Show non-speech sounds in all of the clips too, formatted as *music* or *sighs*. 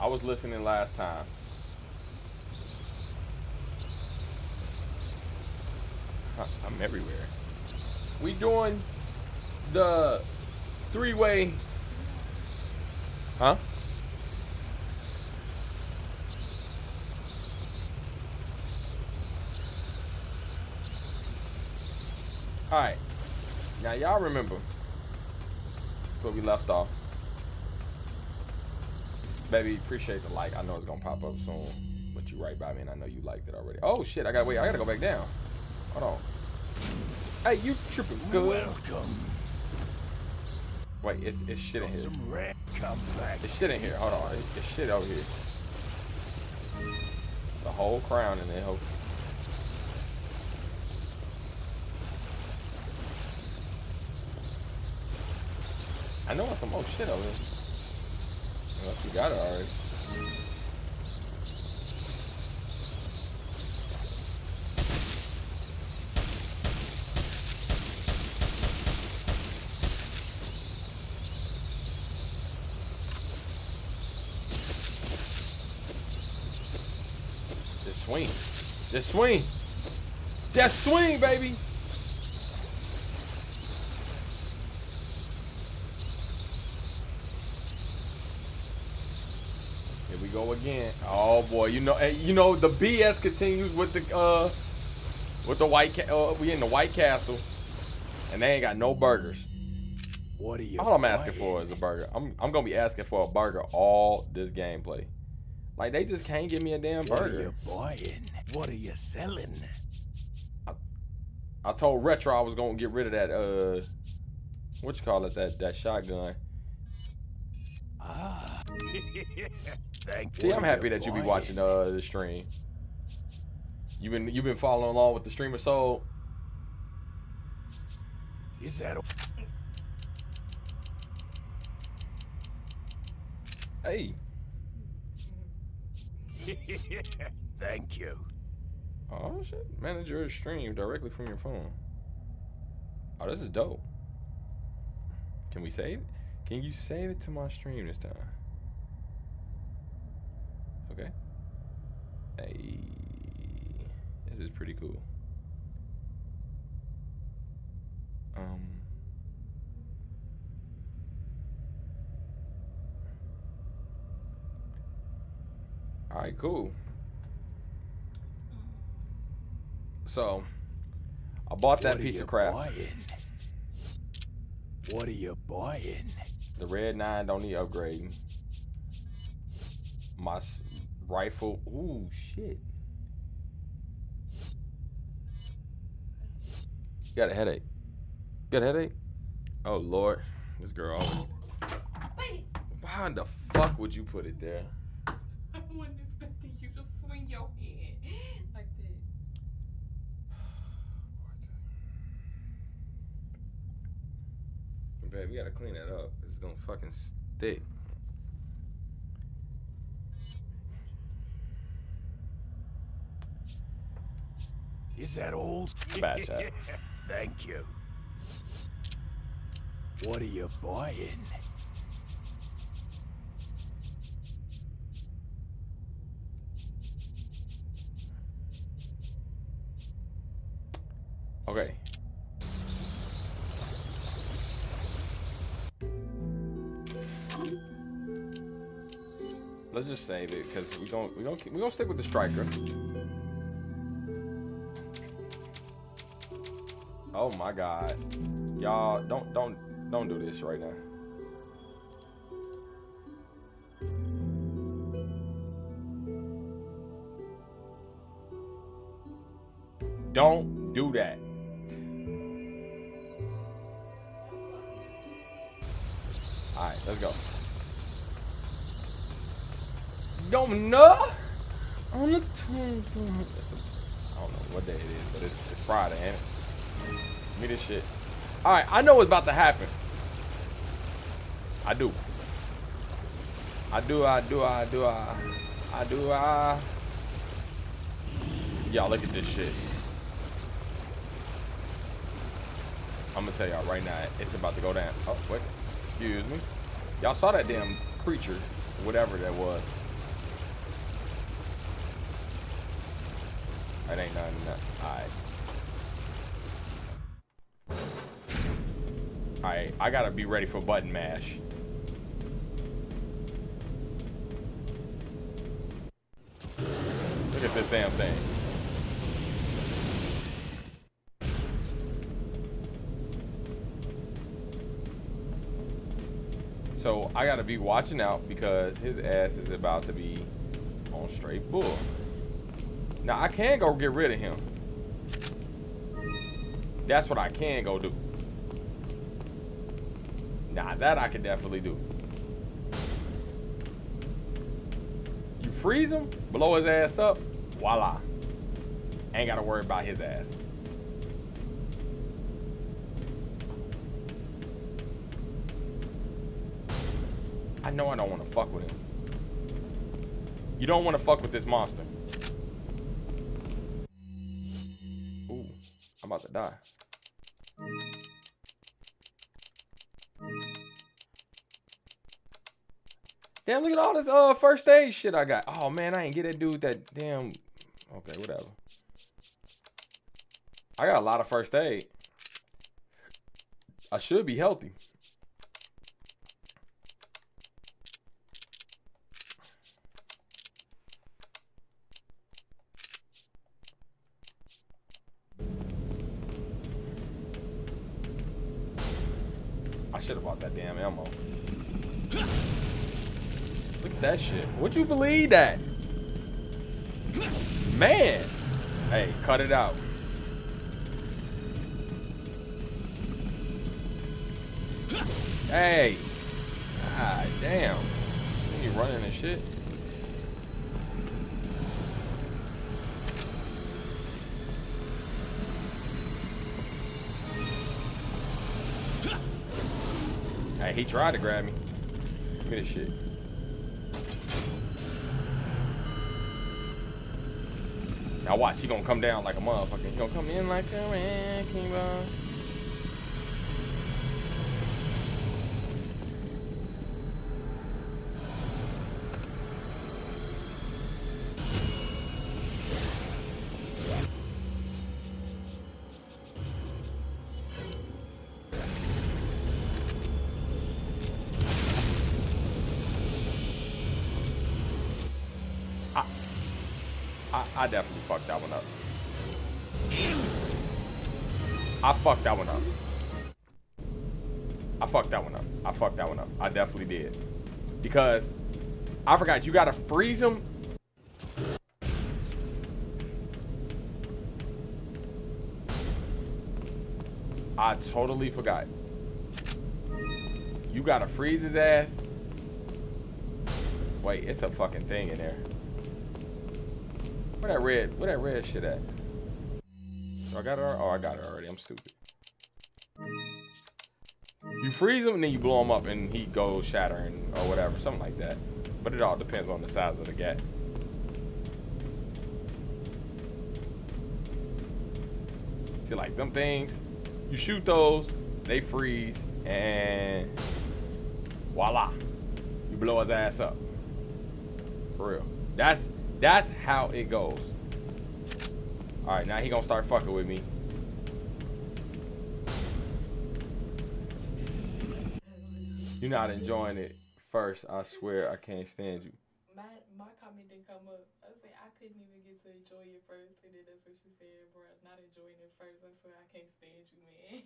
I was listening last time. I'm everywhere. We doing the three-way. Huh? All right. Now y'all remember where we left off. Baby, appreciate the like. I know it's gonna pop up soon, but you right by me, and I know you liked it already. Oh shit! I gotta wait. I gotta go back down. Hold on. Hey, you tripping? Good. Welcome. Wait, it's it's shit in here. Some red come back. It's shit in here. Hold on. It's shit over here. It's a whole crown in there. Hope. I know it's some more shit over here. Unless we got it already. Just swing. Just swing. Just swing, baby. Here we go again. Oh boy, you know, you know the BS continues with the uh with the white. Ca uh, we in the White Castle, and they ain't got no burgers. What are you? All I'm asking for is a burger. I'm I'm gonna be asking for a burger all this gameplay. Like they just can't give me a damn What are you buying? What are you selling? I told Retro I was gonna get rid of that uh what you call it, that that shotgun. Ah. *laughs* Thank. See, I'm happy that you be watching uh the stream. You've been you've been following along with the stream streamersode. Is that? a- Hey. *laughs* Thank you. Oh shit. Manage your stream directly from your phone. Oh, this is dope. Can we save? It? Can you save it to my stream this time? Okay. Hey. This is pretty cool. Um All right, cool. So, I bought that piece of crap. Buying? What are you buying? The red nine don't need upgrading. My rifle. Ooh, shit. She Got a headache. Got a headache? Oh lord, this girl. always- Why in the fuck would you put it there? *laughs* I wasn't expecting you to swing your hand like that. *sighs* Babe, we gotta clean that up. It's gonna fucking stick. That all? Bad chat. Thank you. What are you buying? Okay. Let's just save it because we going we gonna keep- we gonna stick with the striker. Oh my god, y'all don't don't don't do this right now. Don't do that. All right, let's go. Governor on the 20th. It's a- I don't know what day it is, but it's it's Friday, ain't it? me this shit. All right, I know what's about to happen. I do. I do, I do, I do, I, I do, I. Y'all, look at this shit. I'm gonna tell y'all right now, it's about to go down. Oh, wait, excuse me. Y'all saw that damn creature, whatever that was. That ain't nothing, nothing. All right. I gotta be ready for button mash. Look at this damn thing. So I gotta be watching out because his ass is about to be on straight bull. Now I can go get rid of him. That's what I can go do. That I can definitely do. You freeze him, blow his ass up, voila. Ain't gotta worry about his ass. I know I don't want to fuck with him. You don't want to fuck with this monster. Ooh, I'm about to die. Damn, look at all this uh first aid shit I got. Oh man, I ain't get that dude that damn Okay, whatever. I got a lot of first aid. I should be healthy. I should have bought that damn ammo. Look at that shit. Would you believe that? Man. Hey, cut it out. Hey. God damn. See me running and shit. Hey, he tried to grab me. Give me this shit. Now watch, he gonna come down like a motherfucker. He gonna come in like a wrecking ball. Because I forgot you gotta freeze them. I totally forgot. You gotta freeze his ass. Wait, it's a fucking thing in there. Where that red, where that red shit at? I got it. Oh, I got it already. I'm stupid. You freeze him and then you blow him up and he goes shattering or whatever, something like that. But it all depends on the size of the gat. See, like them things, you shoot those, they freeze, and voila, you blow his ass up. For real. That's that's how it goes. All right, now he gonna start fucking with me. You're not enjoying it first. I swear I can't stand you. My my comment didn't come up. I said I couldn't even get to enjoy it first, and then that's what you said, bro. Not enjoying it first. I swear I can't stand you, man.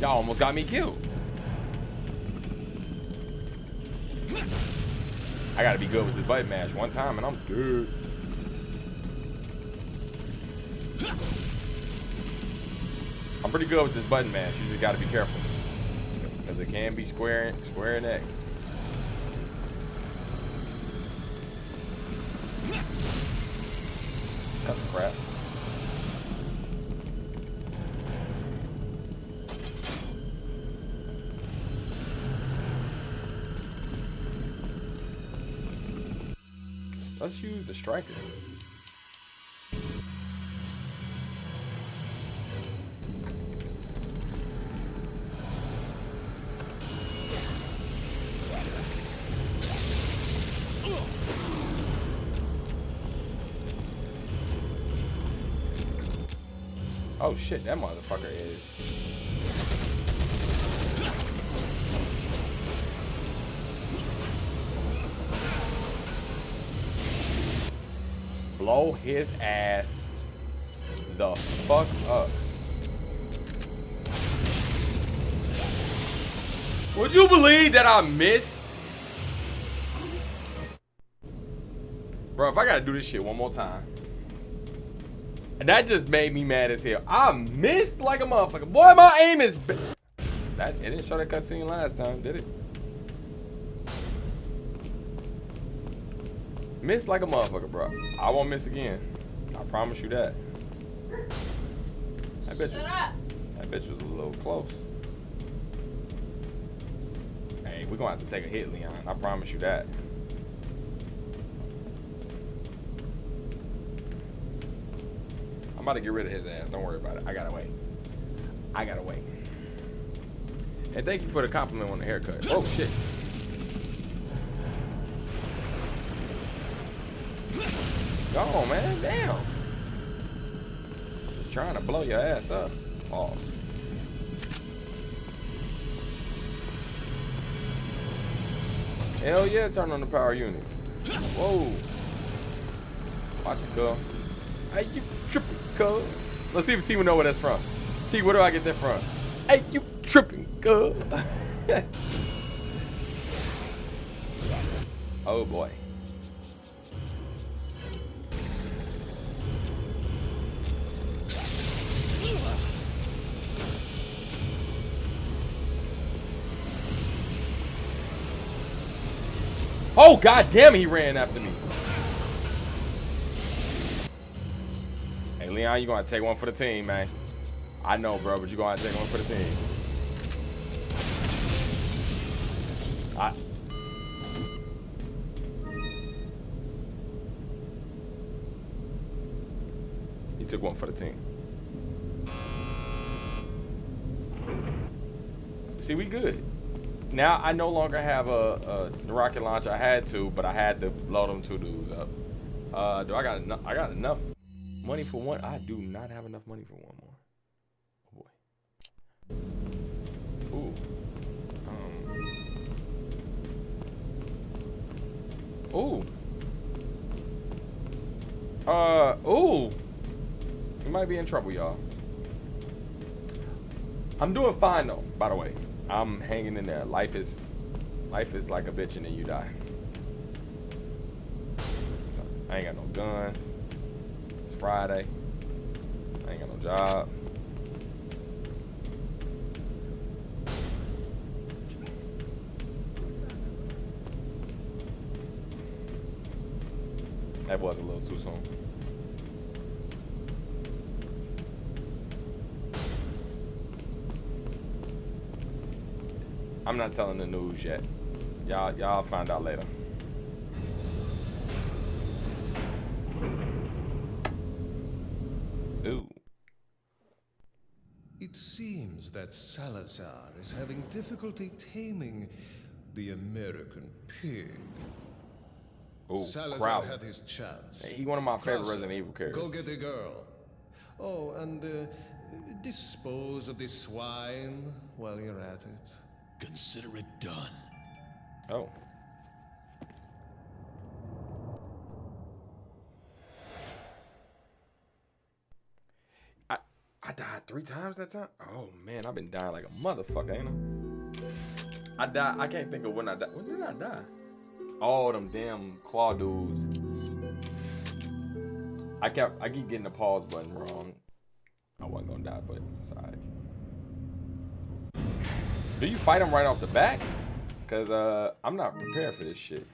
Y'all almost got me killed. I gotta be good with this button mash one time and I'm good. I'm pretty good with this button mash. You just gotta be careful. Because it can be square, square and X. Cut the crap. Let's use the striker. Oh shit, that motherfucker is. Blow his ass the fuck up. Would you believe that I missed? Bro, if I gotta do this shit one more time. And that just made me mad as hell. I missed like a motherfucker. Boy, my aim is That it didn't show that cutscene last time, did it? Missed like a motherfucker, bro. I won't miss again. I promise you that. That bitch, was, that bitch was a little close. Hey, we're gonna have to take a hit, Leon. I promise you that. I'm about to get rid of his ass. Don't worry about it. I gotta wait. I gotta wait. And thank you for the compliment on the haircut. Oh shit. Go on, man. Damn. Just trying to blow your ass up. Pause. Hell yeah, turn on the power unit. Whoa. Watch it go. Hey, you Let's see if T will know where that's from. T, where do I get that from? Hey, you tripping, cuz. *laughs* oh boy. Oh, god damn, he ran after me. Leon, you gonna take one for the team, man. I know, bro, but you're gonna take one for the team. I... He took one for the team. See, we good now I no longer have a, a, rocket launcher. I had to, but I had to load them two dudes up. Uh, do I got enough? I got enough money for one. I do not have enough money for one more. Oh boy. Ooh. Um. Ooh. Uh. Ooh. You might be in trouble, y'all. I'm doing fine though. By the way. I'm hanging in there. Life is life is like a bitch and then you die. I ain't got no guns. Friday. I ain't got no job. That was a little too soon. I'm not telling the news yet. Y'all, y'all find out later. Salazar is having difficulty taming the American pig. Ooh, Salazar Crowley. had his chance. He one of my favorite Krauser, Resident Evil characters. Go get the girl. Oh, and uh, dispose of this swine while you're at it. Consider it done. Oh. I died three times that time. Oh man, I've been dying like a motherfucker, ain't I? I died. I can't think of when I died. When did I die? All them damn claw dudes. I kept. I keep getting the pause button wrong. I wasn't gonna die, but it's alright. Do you fight him right off the back? Cause uh, I'm not prepared for this shit.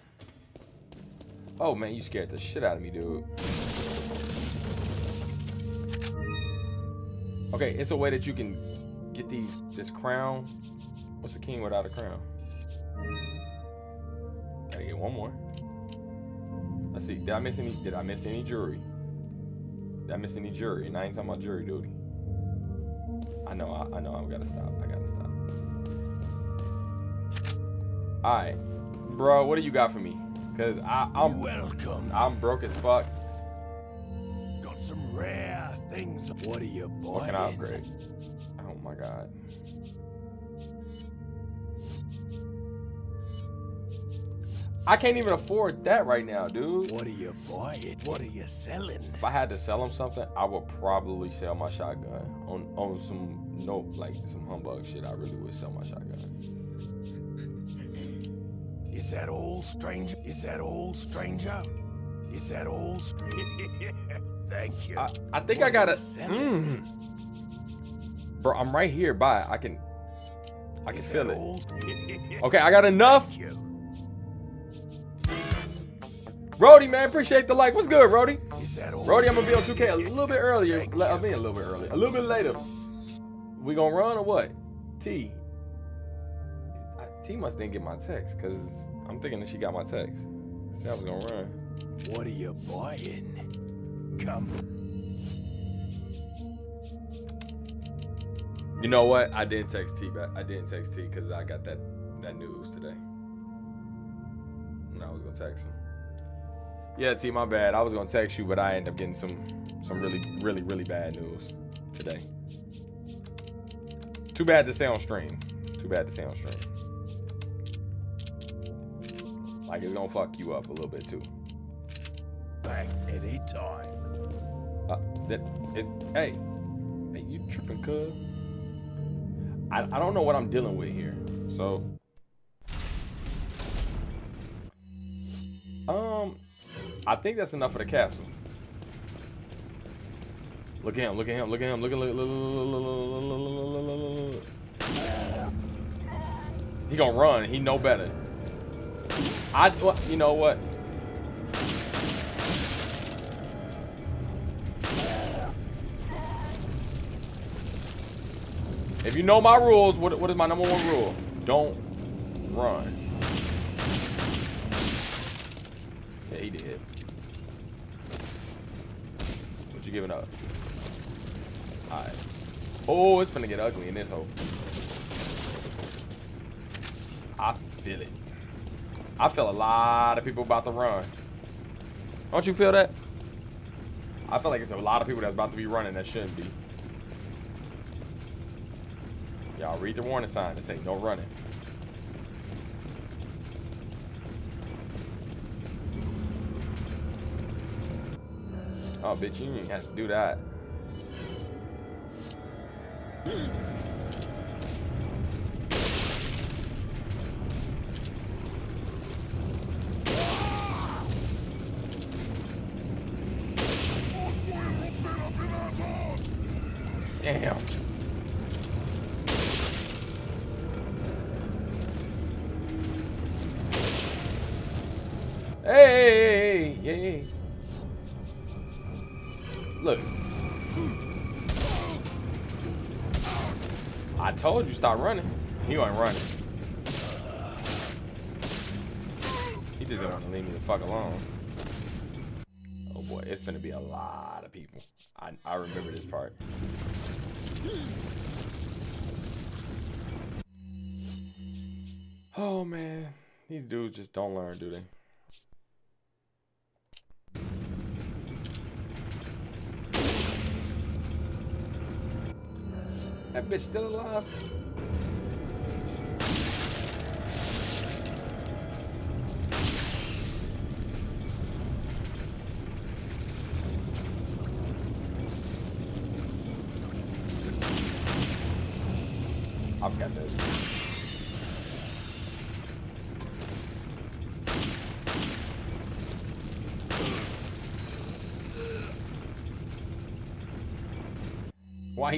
Oh man, you scared the shit out of me, dude. Okay, it's a way that you can get these this crown. What's a king without a crown? Gotta get one more. Let's see. Did I miss any? Did I miss any jury? Did I miss any jury? And I ain't talking about jury duty. I know. I, I know. I gotta stop. I gotta stop. All right, bro. What do you got for me? Cause I, I'm Welcome. I'm broke as fuck. Got some rare things. What are you buying? What can I upgrade? Oh my god. I can't even afford that right now, dude. What are you buying? What are you selling? If I had to sell him something, I would probably sell my shotgun on on some no like some humbug shit. I really would sell my shotgun. Is that all, stranger? Is that all, stranger? Is that all? str- *laughs* Thank you. I, I think I gotta. Mm. Bro, I'm right here by. I can I can feel it. *laughs* Okay, I got enough. Rody, man, appreciate the like. What's good, Rody? Rody, I'm gonna be on 2K a little bit earlier. I mean, a little bit earlier. A little bit later. We gonna run or what? T. I- T must didn't get my text because I'm thinking that she got my text. Said I was gonna run. What are you buying? Come. You know what? I didn't text T back. I didn't text T because I got that that news today. And I was gonna text him. Yeah, T, my bad. I was gonna text you, but I ended up getting some some really, really, really bad news today. Too bad to stay on stream. Too bad to stay on stream. Like it's gonna fuck you up a little bit too. Back anytime. Uh, that it, hey, hey, you tripping, cuz? I, I don't know what I'm dealing with here. So, um, I think that's enough for the castle. Look at him! Look at him! Look at him! Look at him! He gonna run. He know better. I, you know what? If you know my rules, what, what is my number one rule? Don't run. Yeah, he did. What you giving up? Alright. Oh, it's finna get ugly in this hole. I feel it. I feel a lot of people about to run. Don't you feel that? I feel like it's a lot of people that's about to be running that shouldn't be. Y'all read the warning sign that say no running. Oh, bitch, you ain't have to do that. Stop running. He wasn't running. He just didn't want to leave me the fuck alone. Oh boy, it's gonna be a lot of people. I, I remember this part. Oh man, these dudes just don't learn, do they? That bitch still alive?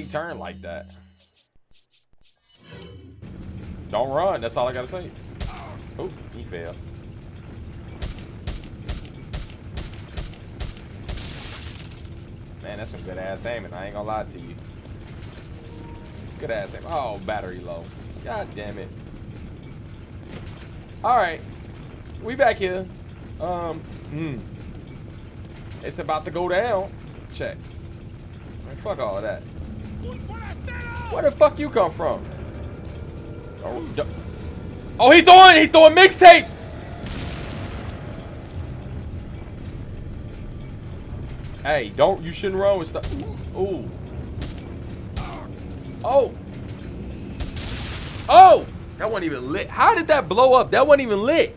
He like that? Don't run. That's all I gotta say. Oh, he fell. Man, that's some good ass aiming. I ain't gonna lie to you. Good ass aim. Oh, battery low. God damn it. All right, we back here. Um, hmm. It's about to go down. Check. Man, fuck all of that. Where the fuck you come from? Oh, oh he throwing he throwing mixtapes. Hey, don't you shouldn't run with stuff. Ooh. Oh. Oh! That wasn't even lit. How did that blow up? That wasn't even lit.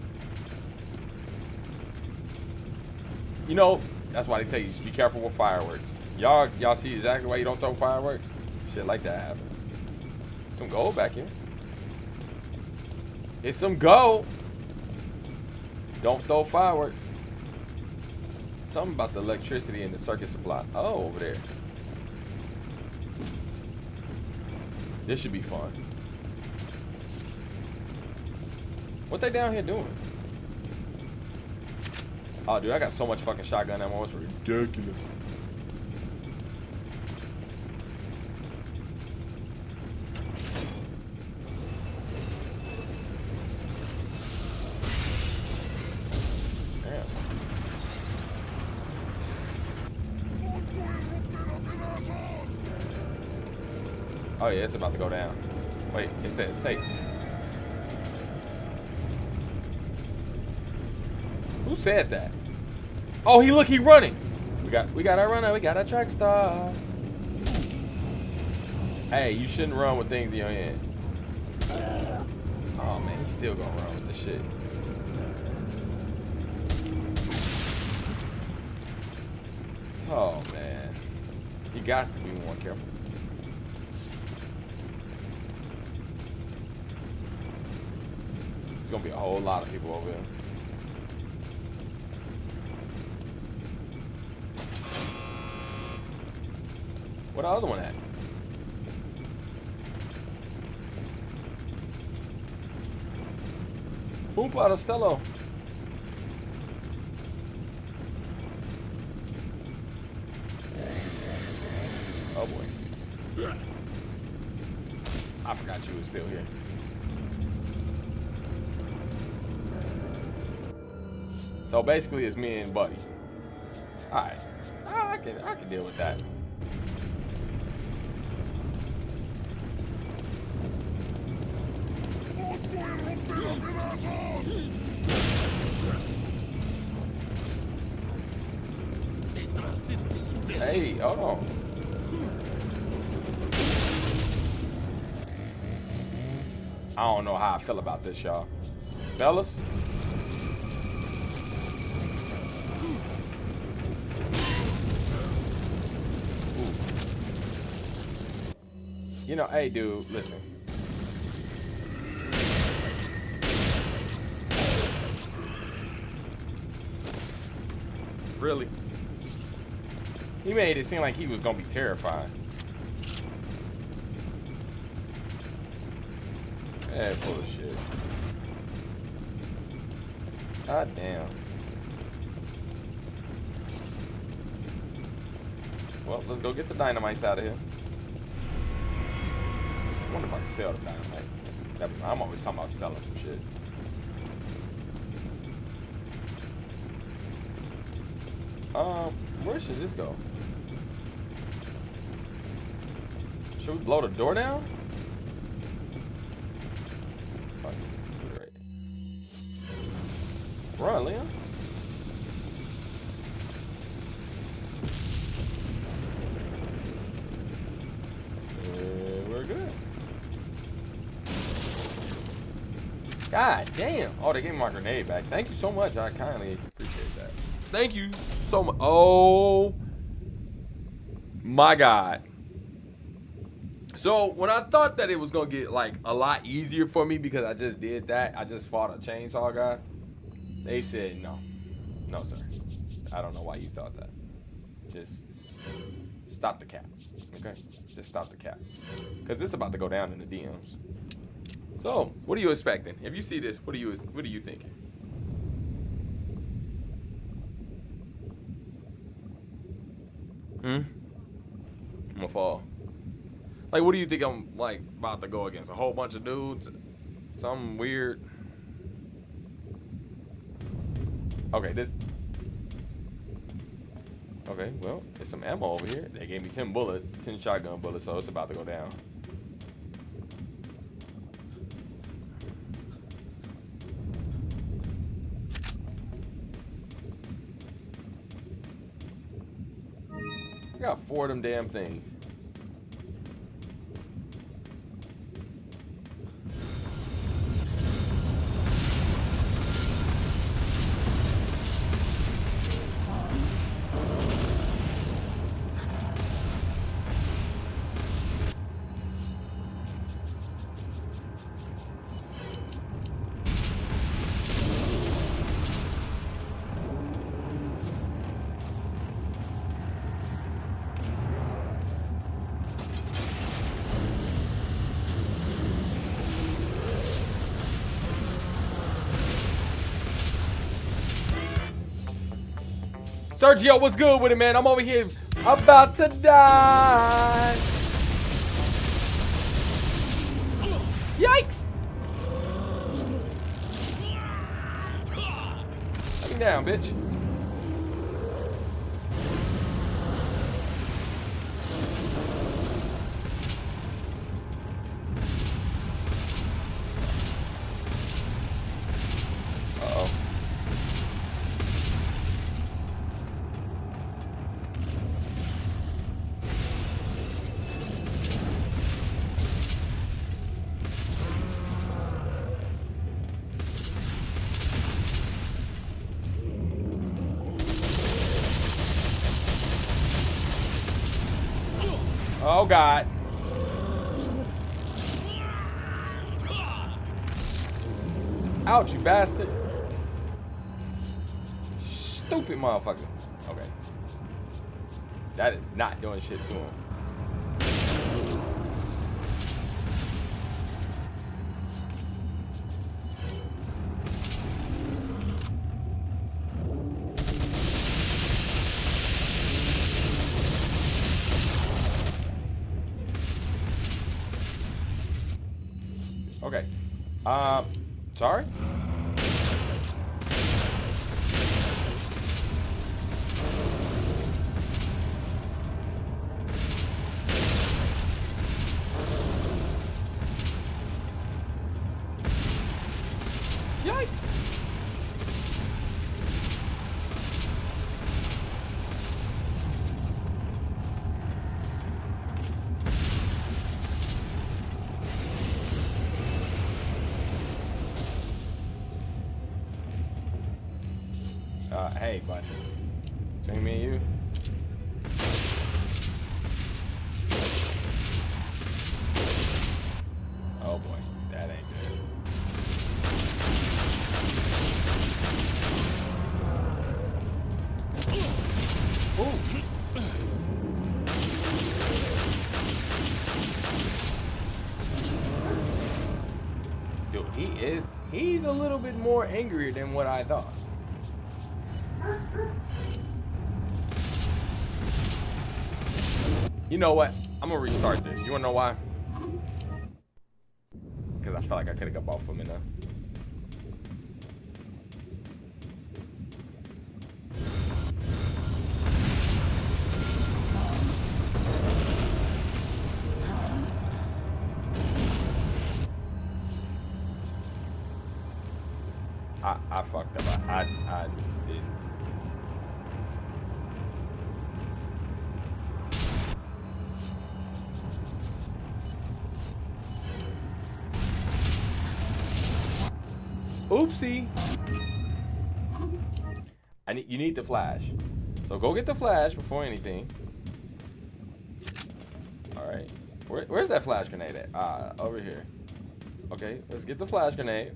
You know, that's why they tell you be careful with fireworks. Y'all, y'all see exactly why you don't throw fireworks? Shit like that happens. Some gold back here. It's some gold. Don't throw fireworks. Something about the electricity and the circuit supply. Oh, over there. This should be fun. What they down here doing? Oh, dude, I got so much fucking shotgun ammo. It's ridiculous. Damn. Oh Oh, yeah, it's about to go down. Wait, it says take. Who said that? Oh, he look, he running. We got we got our runner, we got our track star. Hey, you shouldn't run with things in your hand. Oh man, he's still gonna run with the shit. Oh man. You got to be more careful. Gonna be a whole lot of people over here. What the other one at? Oompa Costello. Oh boy. I forgot you was still here. So basically it's me and Buddy. Alright. I can I can deal with that. Hey, hold on. I don't know how I feel about this, y'all. Fellas? You know, hey, dude, listen. Really? He made it seem like he was gonna be terrified. That bullshit. God damn. Well, let's go get the dynamites out of here. I wonder if I can sell the dynamite. I'm always talking about selling some shit. Um, where should this go? Should we blow the door down? Oh, they gave me my grenade back. Thank you so much. I kindly appreciate that. Thank you so much. Oh my God. So when I thought that it was gonna get like a lot easier for me because I just did that, I just fought a chainsaw guy. They said no, no sir. I don't know why you thought that. Just stop the cap, okay? Just stop the cap, cause it's about to go down in the DMs. So what are you expecting? If you see this, what are you what are you thinking? Hmm. I'm gonna fall. Like, what do you think I'm like about to go against? A whole bunch of dudes? Something weird? Okay, this. Okay, well, there's some ammo over here. They gave me 10 bullets, 10 shotgun bullets, so it's about to go down. Got four of them damn things. Sergio, what's good with it, man? I'm over here about to die. Yikes! Let down, bitch. Oh God. Ouch, you bastard. Stupid motherfucker. Okay. That is not doing shit to him. Sorry? What I thought. You know what? I'm gonna restart this. You wanna know why? Because I felt like I could have got off him enough. I, you need the flash. So go get the flash before anything. Alright. Where, where's that flash grenade at? Ah, over here. Okay, let's get the flash grenade.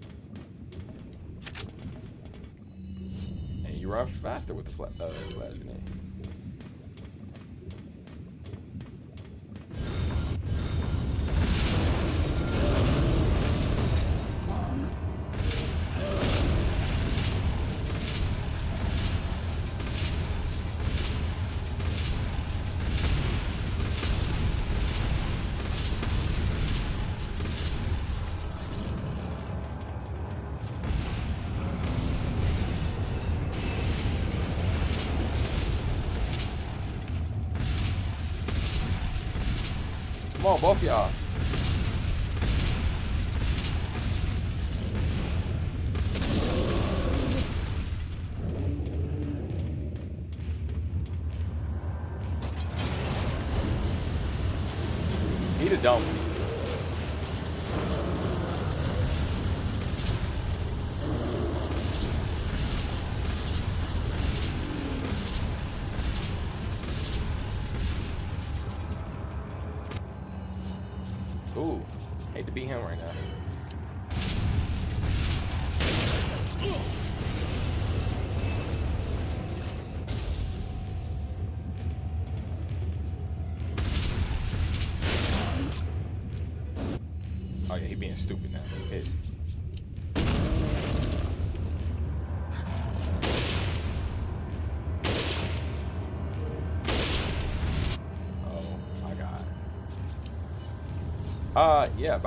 And you run faster with the fla uh, flash grenade. Come on, both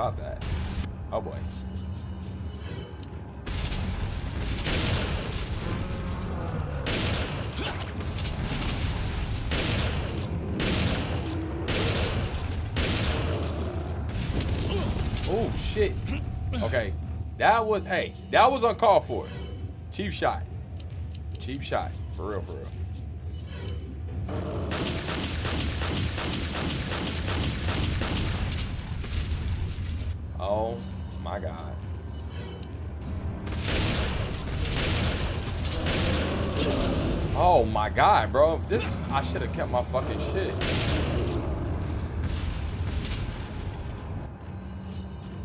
about that. Oh boy. Oh shit. Okay. That was hey, that was uncalled for. Cheap shot. Cheap shot. For real, for real. Oh my god. Oh my god, bro. This I should have kept my fucking shit.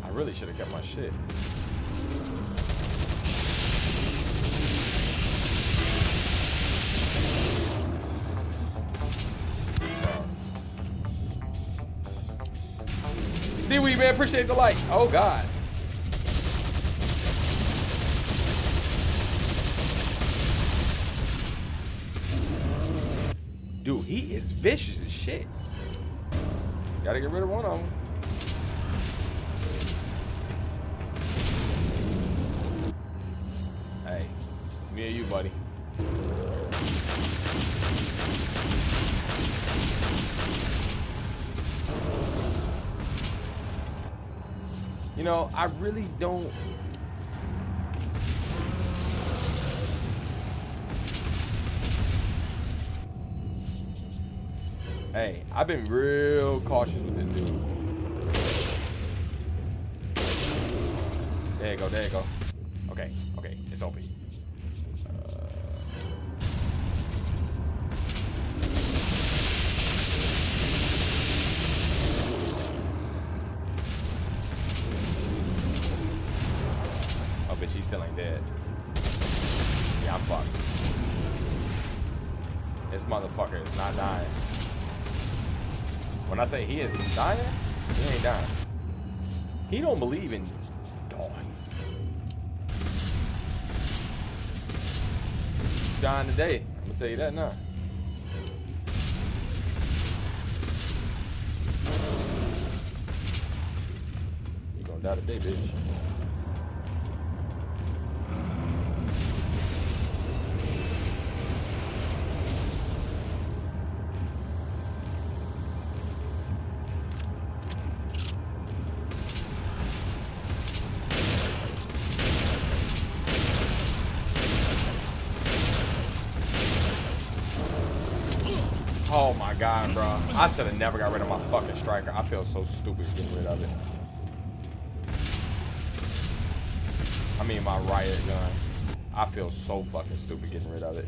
I really should have kept my shit. Seaweed, man, appreciate the like. Oh, God. Dude, he is vicious as shit. Gotta get rid of one of them. Know, I really don't. Hey, I've been real cautious with this dude. There you go, there you go. Okay, okay, it's open. Uh, still ain't dead. Yeah, I'm fucked. This motherfucker is not dying. When I say he is dying, he ain't dying. He don't believe in dying. He's dying today. I'm gonna tell you that now. You gonna die today, bitch. I should have never got rid of my fucking striker. I feel so stupid getting rid of it. I mean my riot gun. I feel so fucking stupid getting rid of it.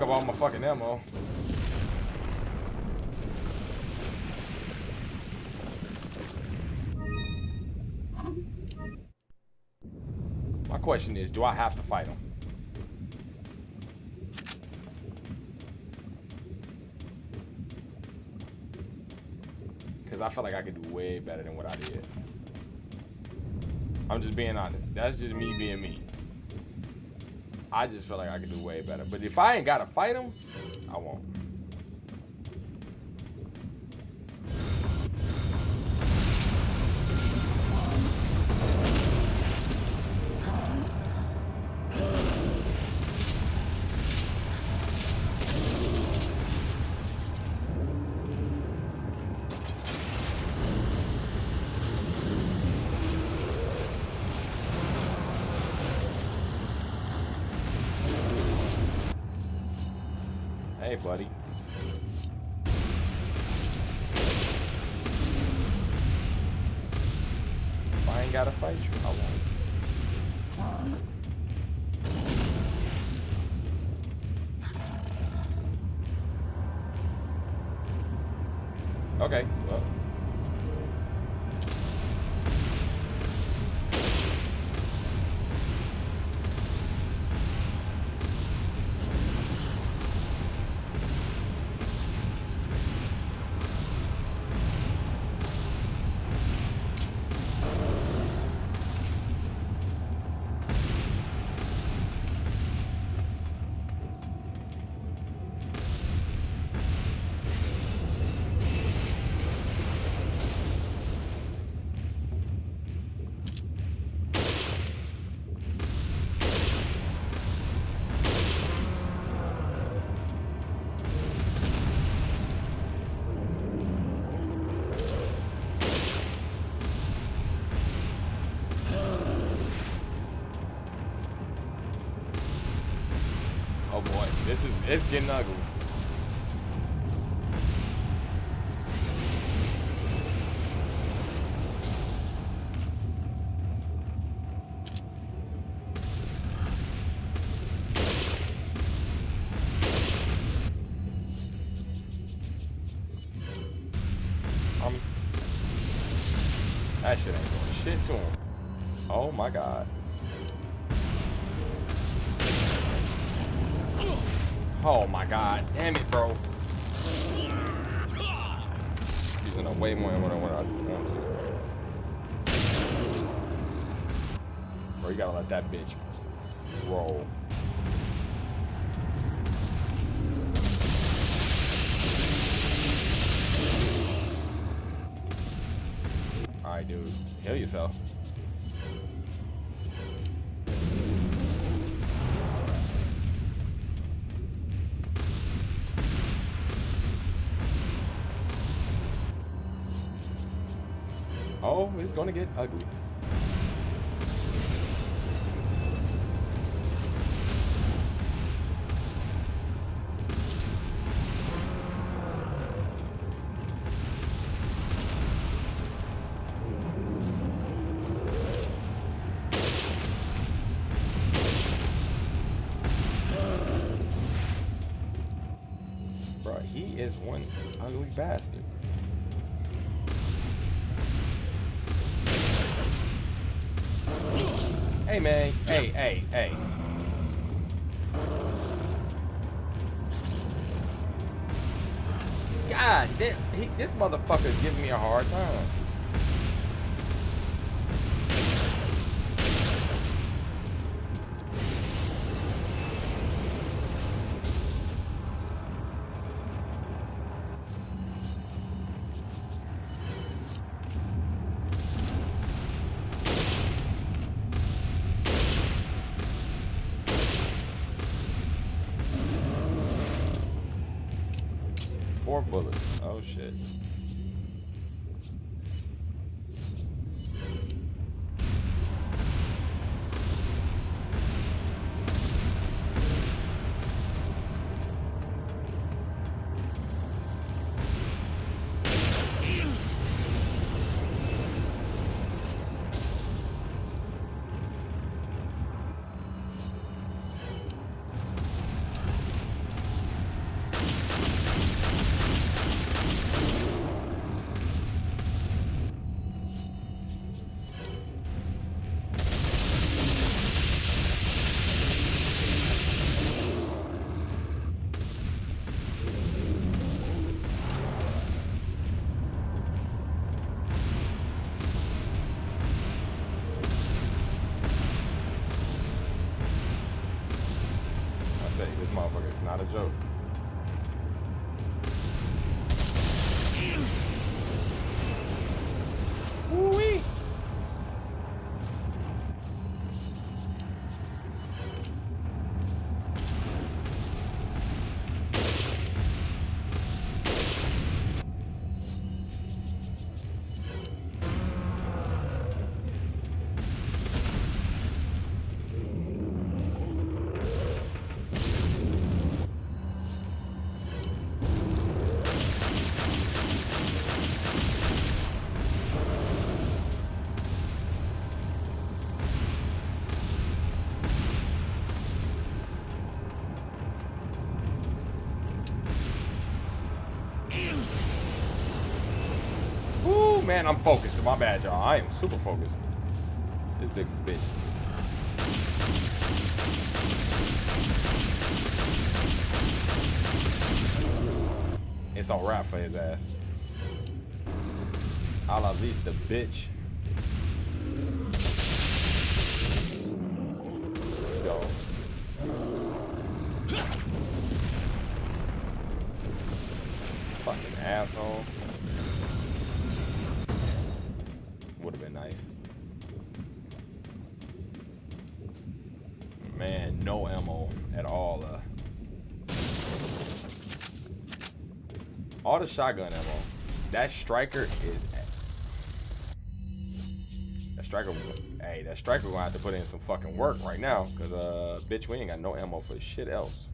Took up all my fucking ammo. My question is, do I have to fight him? Because I feel like I could do way better than what I did. I'm just being honest. That's just me being me. I just feel like I could do way better. But if I ain't got to fight him, I won't. Hey, buddy. If I ain't gotta fight you, I won't. Okay, well. Bitch roll. Alright, dude. Heal yourself. Oh, it's gonna get ugly. Bastard. Hey man, hey, hey, hey. God damn, he, this motherfucker's giving me a hard time. Four bullets. Oh shit. I'm focused. My bad, y'all. I am super focused. This big bitch. It's all right for his ass. I'll at least vista, bitch. Go. Fucking asshole. All the shotgun ammo. That striker is. That striker. Hey, that striker gonna have to put in some fucking work right now, cause uh, bitch, we ain't got no ammo for shit else.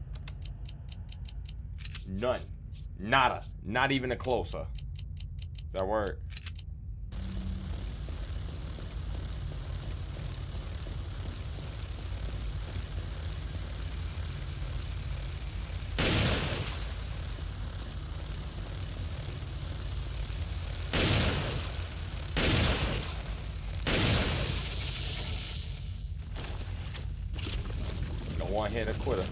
None. Nada. Not even a closer. Is that word? One a quitter.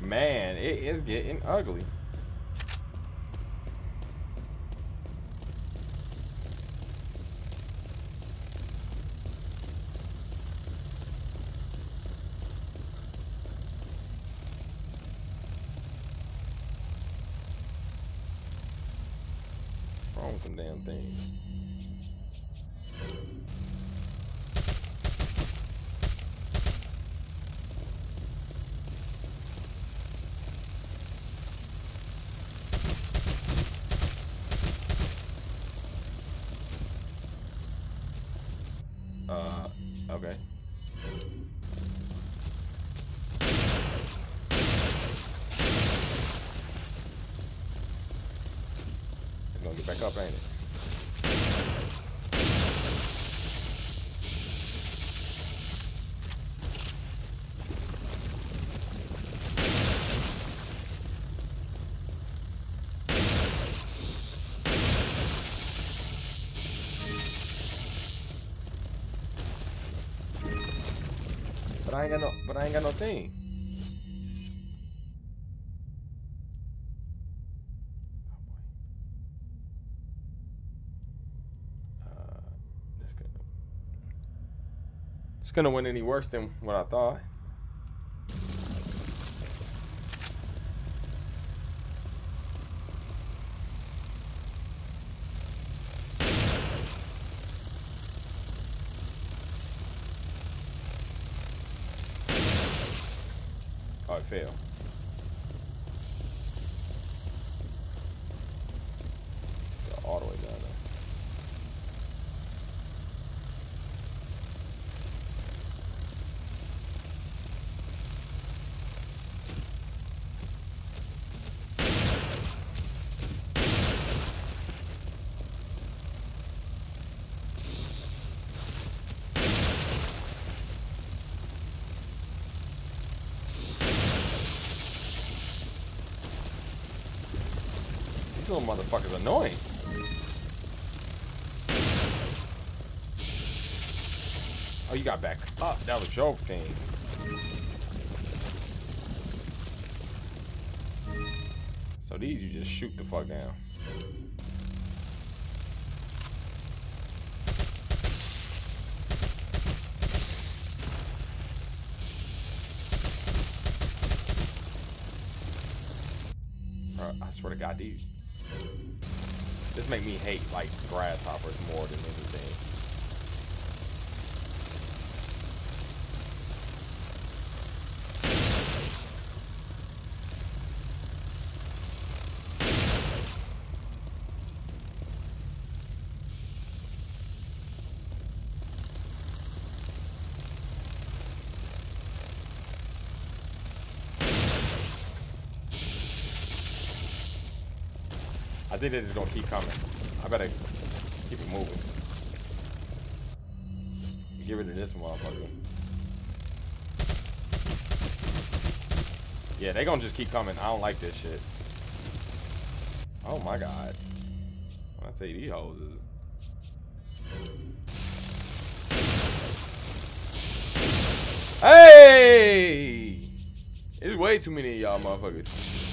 Man, it is getting ugly. What's wrong I ain't got no. But I ain't got no thing. Uh. It's gonna win any worse than what I thought. motherfucker's annoying. Oh, you got back up. That was your thing. So these you just shoot the fuck down. I swear to God, these this make me hate like grasshoppers more than anything. I think they're just gonna keep coming. I better keep it moving. Get rid of this motherfucker. Yeah, they gonna just keep coming. I don't like this shit. Oh my god. When I tell you these hoes is Hey! It's way too many of y'all motherfuckers.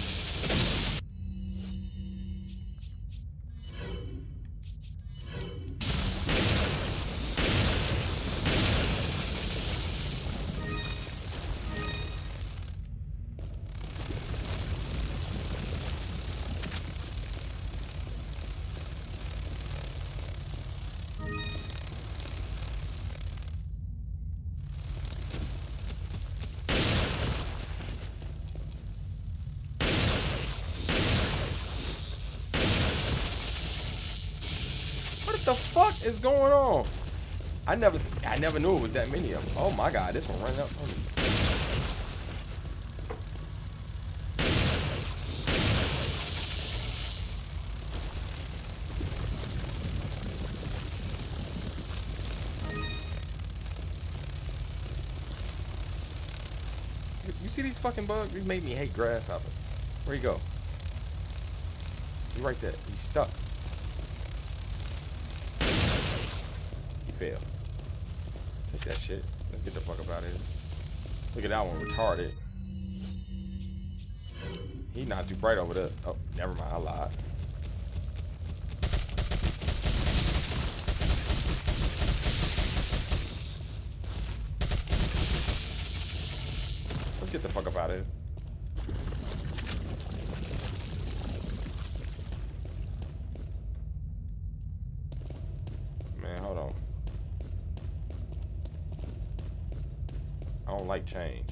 Going on? I never, I never knew it was that many of them. Oh my god, this one running up on me. You- You see these fucking bugs? These made me hate grasshoppers. Where you go? He's right there. He's stuck. He failed. Take that shit. Let's get the fuck up out of here. Look at that one, retarded. He not too bright over there. Oh, never mind, I lied. Let's get the fuck up out of here. Man, hold on. I change.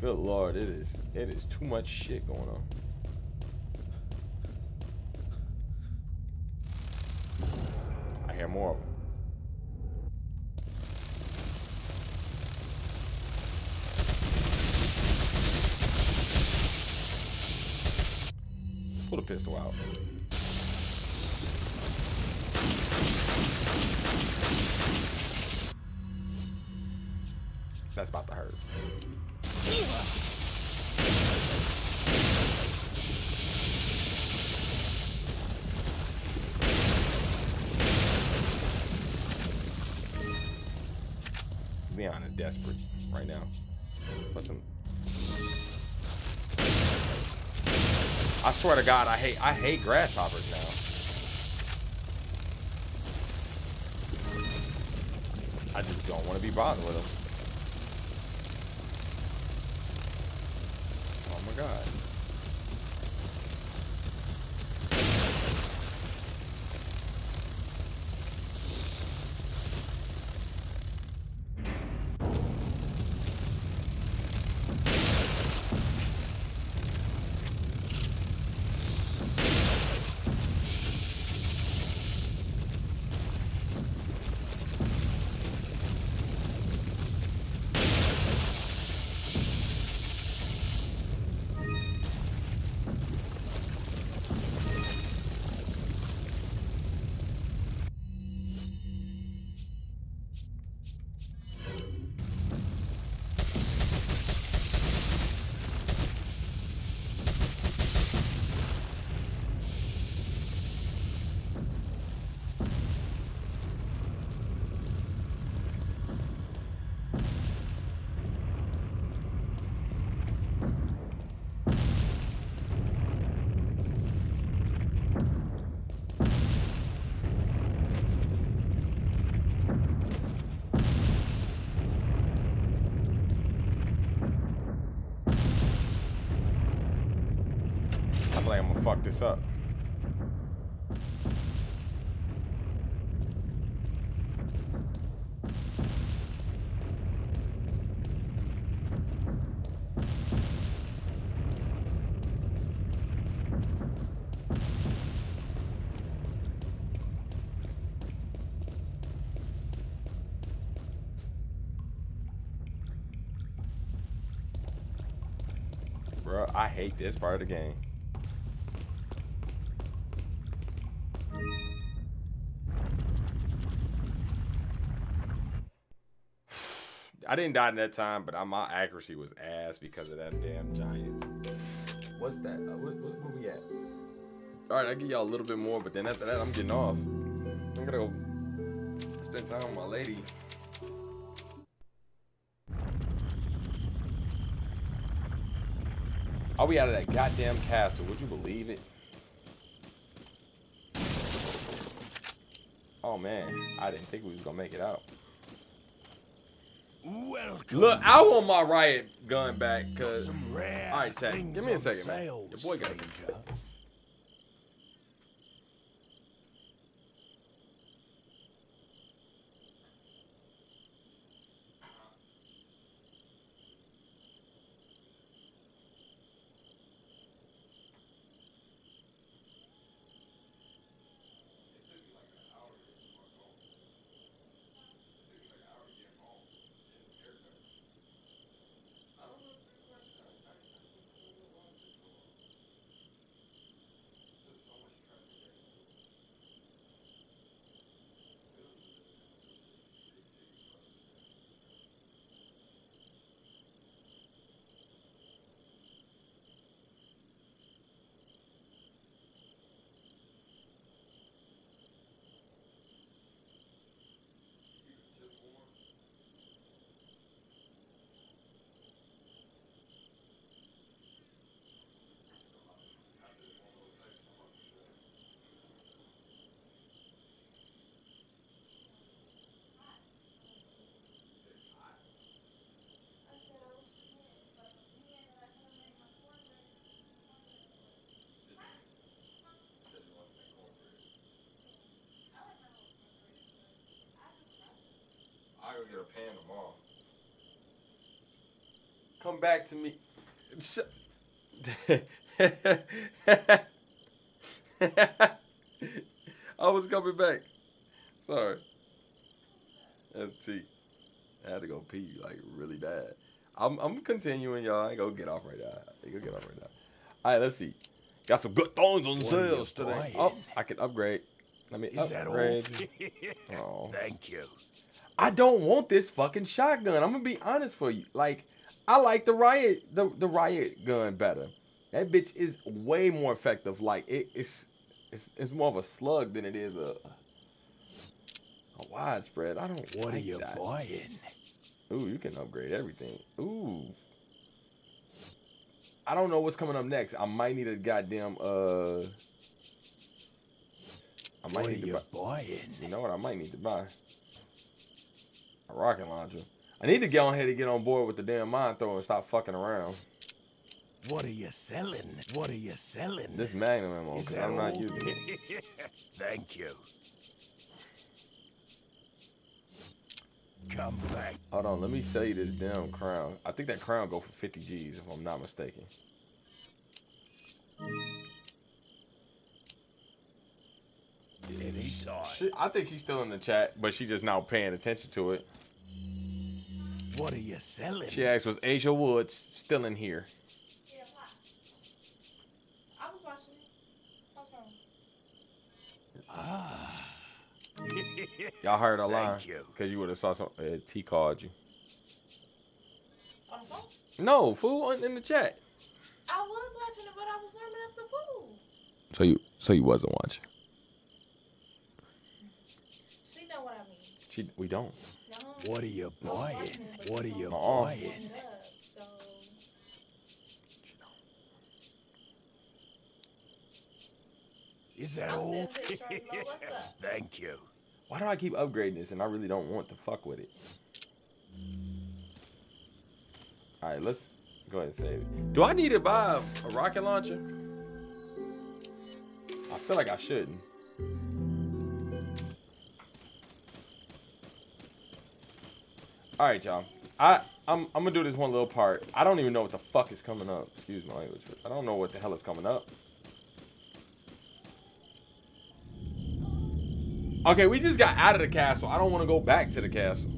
Good lord, it is it is too much shit going on. Swear to God, I hate I hate grasshoppers now. I just don't want to be bothered with them. Oh my God. Fuck this up. Bro, I hate this part of the game. I didn't die in that time, but my accuracy was ass because of that damn Giants. What's that? Uh, what, what, where we at? All right, I give y'all a little bit more, but then after that, I'm getting off. I'm gonna go spend time with my lady. Are we out of that goddamn castle? Would you believe it? Oh man, I didn't think we was gonna make it out. Welcome. Look, I want my riot gun back, cause All right, chat. Give me a second, man. Your boy got some stranger. I go get a pan tomorrow. Come back to me. *laughs* I was coming back. Sorry. That's T. I had to go pee like really bad. I'm I'm continuing, y'all. I ain't gonna get off right now. I ain't gonna get off right now. All right, let's see. Got some good thongs on What are sales today. Oh, I can upgrade. Let me Is upgrade. *laughs* Oh. Thank you. I don't want this fucking shotgun. I'm gonna be honest for you. Like, I like the riot the, the riot gun better. That bitch is way more effective. Like it, it's it's it's more of a slug than it is a a widespread. I don't What are you that. buying? Ooh, you can upgrade everything. Ooh. I don't know what's coming up next. I might need a goddamn uh I might What are need to you buy buying? you know what I might need to buy? A rocket launcher. I need to get on here to get on board with the damn mine throw and stop fucking around. What are you selling? What are you selling? This magnum ammo, because I'm not all? using it. *laughs* Thank you. Come back. Hold on, let me sell you this damn crown. I think that crown go for 50 G's if I'm not mistaken. Anytime. She, I think she's still in the chat, but she's just now paying attention to it. What are you selling? She asked, was Asia Woods still in here? Yeah. I was watching it. What's wrong? Ah. Y'all heard a line. Thank you. Because you would have saw some. Uh, T called you. On the phone? No, fool in in the chat. I was watching it, but I was warming up the food. So you, so you wasn't watching. She know what I mean. She, we don't. No. What are you I was watching buying? What are you phone buying? warming up, so Is that all? sitting here trying to know what's up. *laughs* Thank you. Why do I keep upgrading this and I really don't want to fuck with it? All right, let's go ahead and save it. Do I need to buy a rocket launcher? I feel like I shouldn't. All right, y'all. I I'm I'm gonna do this one little part. I don't even know what the fuck is coming up. Excuse my language. But I don't know what the hell is coming up. Okay, we just got out of the castle. I don't want to go back to the castle.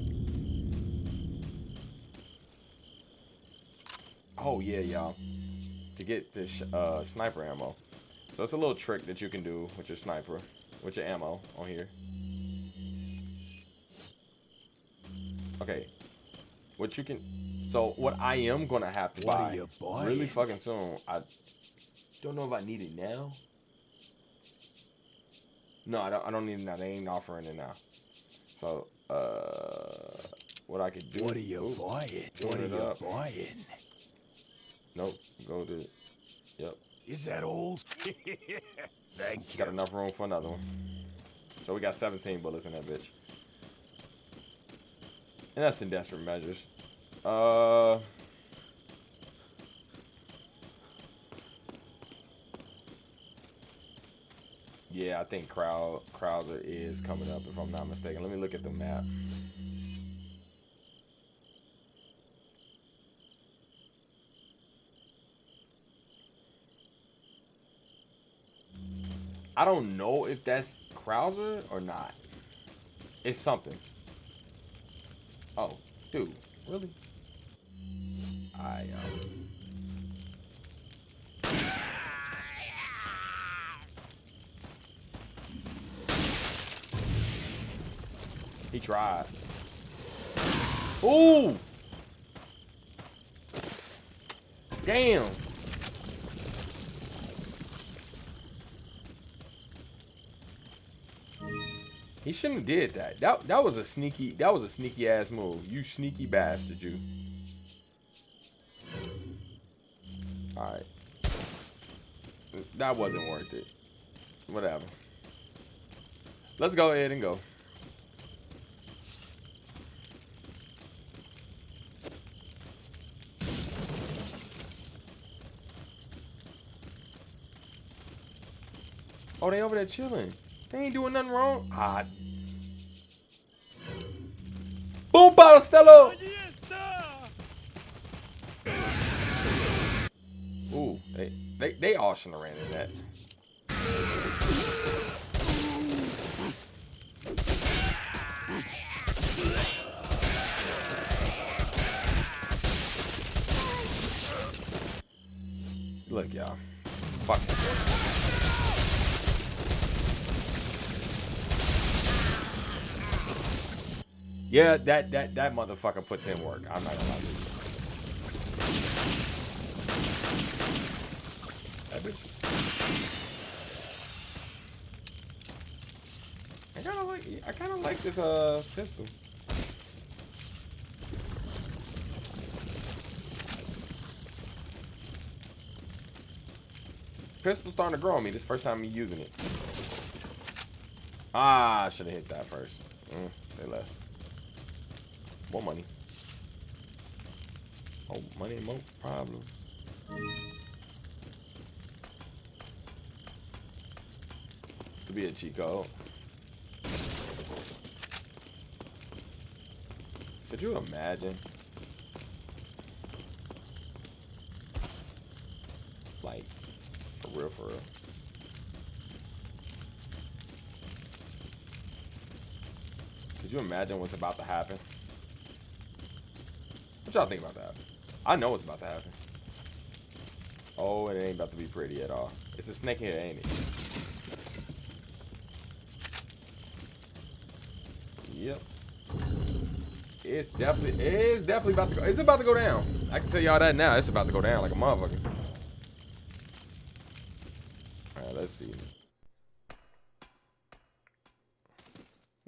Oh yeah, y'all. To get this uh, sniper ammo. So it's a little trick that you can do with your sniper, with your ammo on here. Okay. What you can, so what I am gonna have to What buy really fucking soon. I don't know if I need it now. No, I don't. I don't need it now. They ain't offering it now. So, uh, what I could do? What are you Ooh, buying? What are you up. buying? Nope. Go to. Yep. Is that all? *laughs* Thank you. Got enough room for another one. So we got 17 bullets in that bitch. And that's in desperate measures. Uh. Yeah, I think Crow Krauser is coming up if I'm not mistaken. Let me look at the map. I don't know if that's Krauser or not. It's something. Oh, dude, really? I um. He tried. Ooh! Damn. He shouldn't have did that. That that was a sneaky that was a sneaky ass move. You sneaky bastard, you. Alright. That wasn't worth it. Whatever. Let's go ahead and go. Oh, they over there chilling. They ain't doing nothing wrong. Ah. Boom, Stella. Ooh, they they they all shouldn't have ran in that. Look, y'all. Fuck. Yeah, that that that motherfucker puts in work. I'm not gonna lie to you. That bitch. I kind of like I kind of like this uh pistol. Pistol's starting to grow on me. This first time me using it. Ah, I should have hit that first. Mm, say less. More money. Oh, money, more problems. Could be a Chico. Could you imagine? Like, for real, for real. Could you imagine what's about to happen? What y'all think about that? I know what's about to happen. Oh, it ain't about to be pretty at all. It's a snake here, ain't it? Yep. It's definitely, it's definitely about to go. It's about to go down. I can tell y'all that now. It's about to go down like a motherfucker. All right, let's see.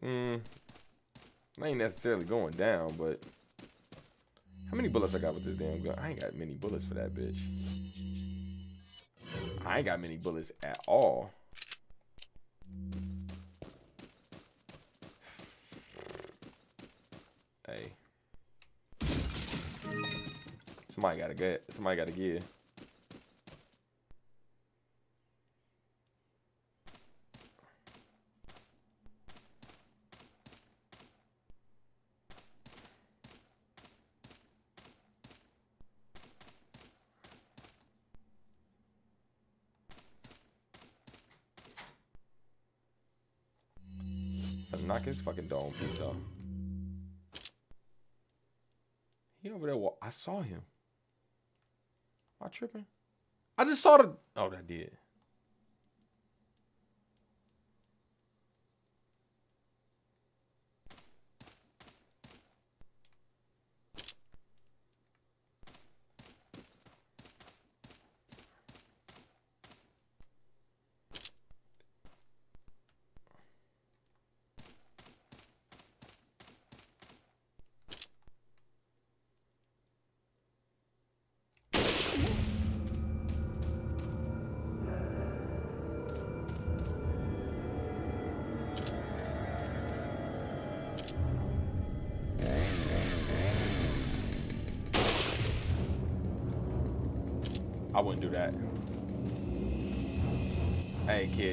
I ain't necessarily going down, but many bullets I got with this damn gun? I ain't got many bullets for that bitch. I ain't got many bullets at all. Hey. Somebody gotta get somebody gotta give. Knock his fucking dome piece. He over there. wa- I saw him. Am I tripping? I just saw the. Oh, that did.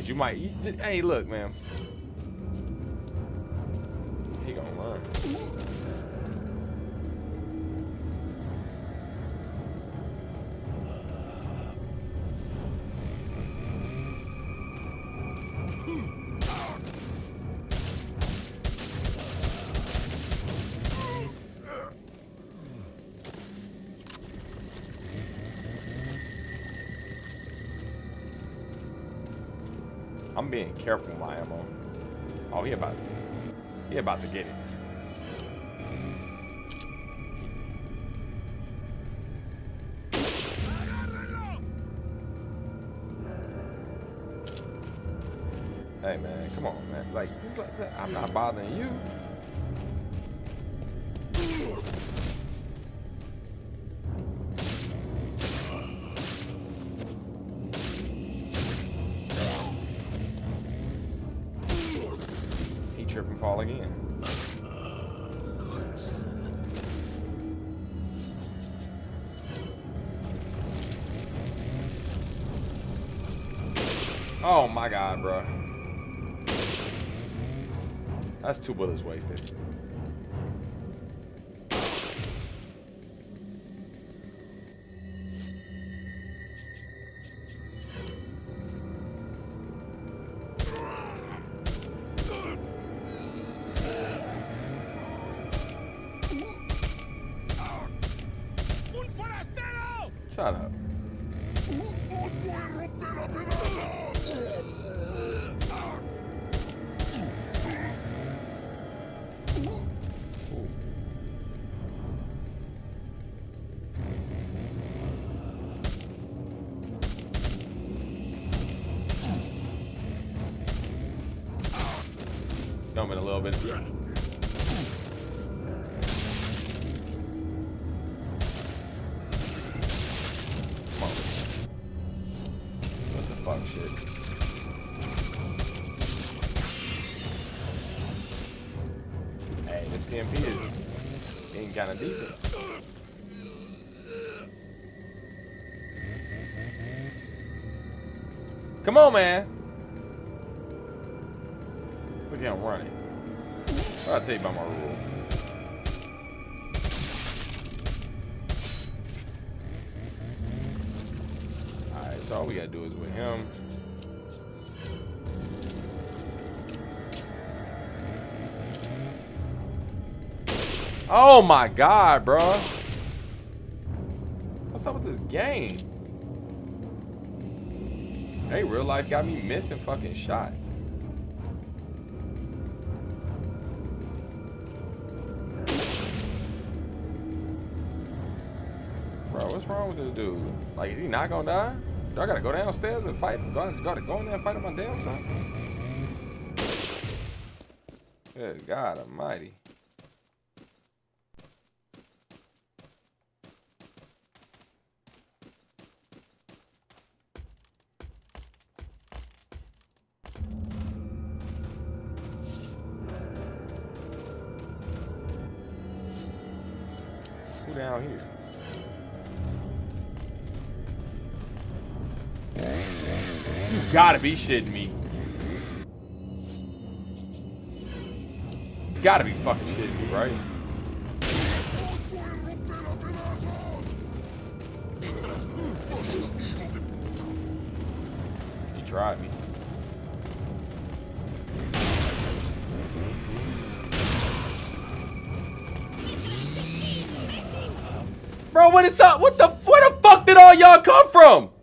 You might. You, j- hey, look, man. Careful with my ammo. Oh, he about he about to get it. Hey man, come on, man. Like, just like I'm not bothering you. Two bullets wasted. Bit. What the fuck shit? Hey, this TMP is being kind of decent. Come on, man. Oh my god, bro. What's up with this game? Hey, real life got me missing fucking shots. Bro, what's wrong with this dude? Like, is he not gonna die? Do I gotta go downstairs and fight? I gotta go in there and fight him my damn self? Good God Almighty. gotta be shitting me. You gotta be fucking shitting me, right? He tried me. Bro, what is up? What the, where the fuck did all y'all come from?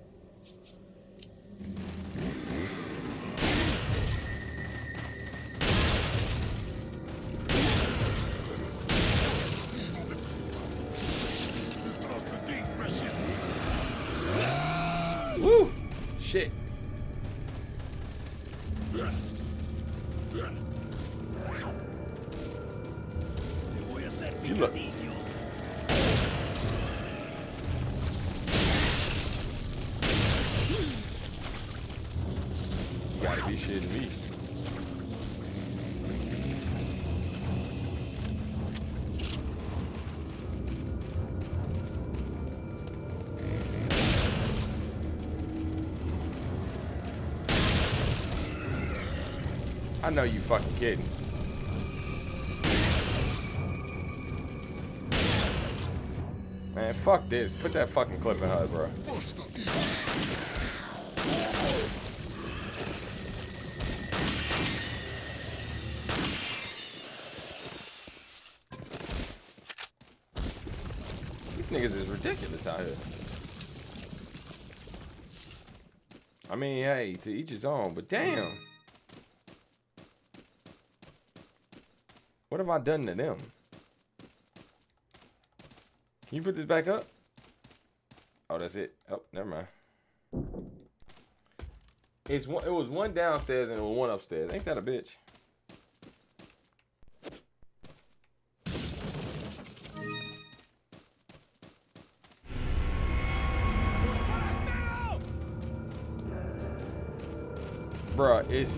Know you fucking kidding. Man, fuck this. Put that fucking clip in her, bro. These niggas is ridiculous out here. I mean, hey, to each his own, but damn. What have I done to them? Can you put this back up? Oh, that's it. Oh, never mind. It's one. It was one downstairs and it was one upstairs. Ain't that a bitch? Bruh, it's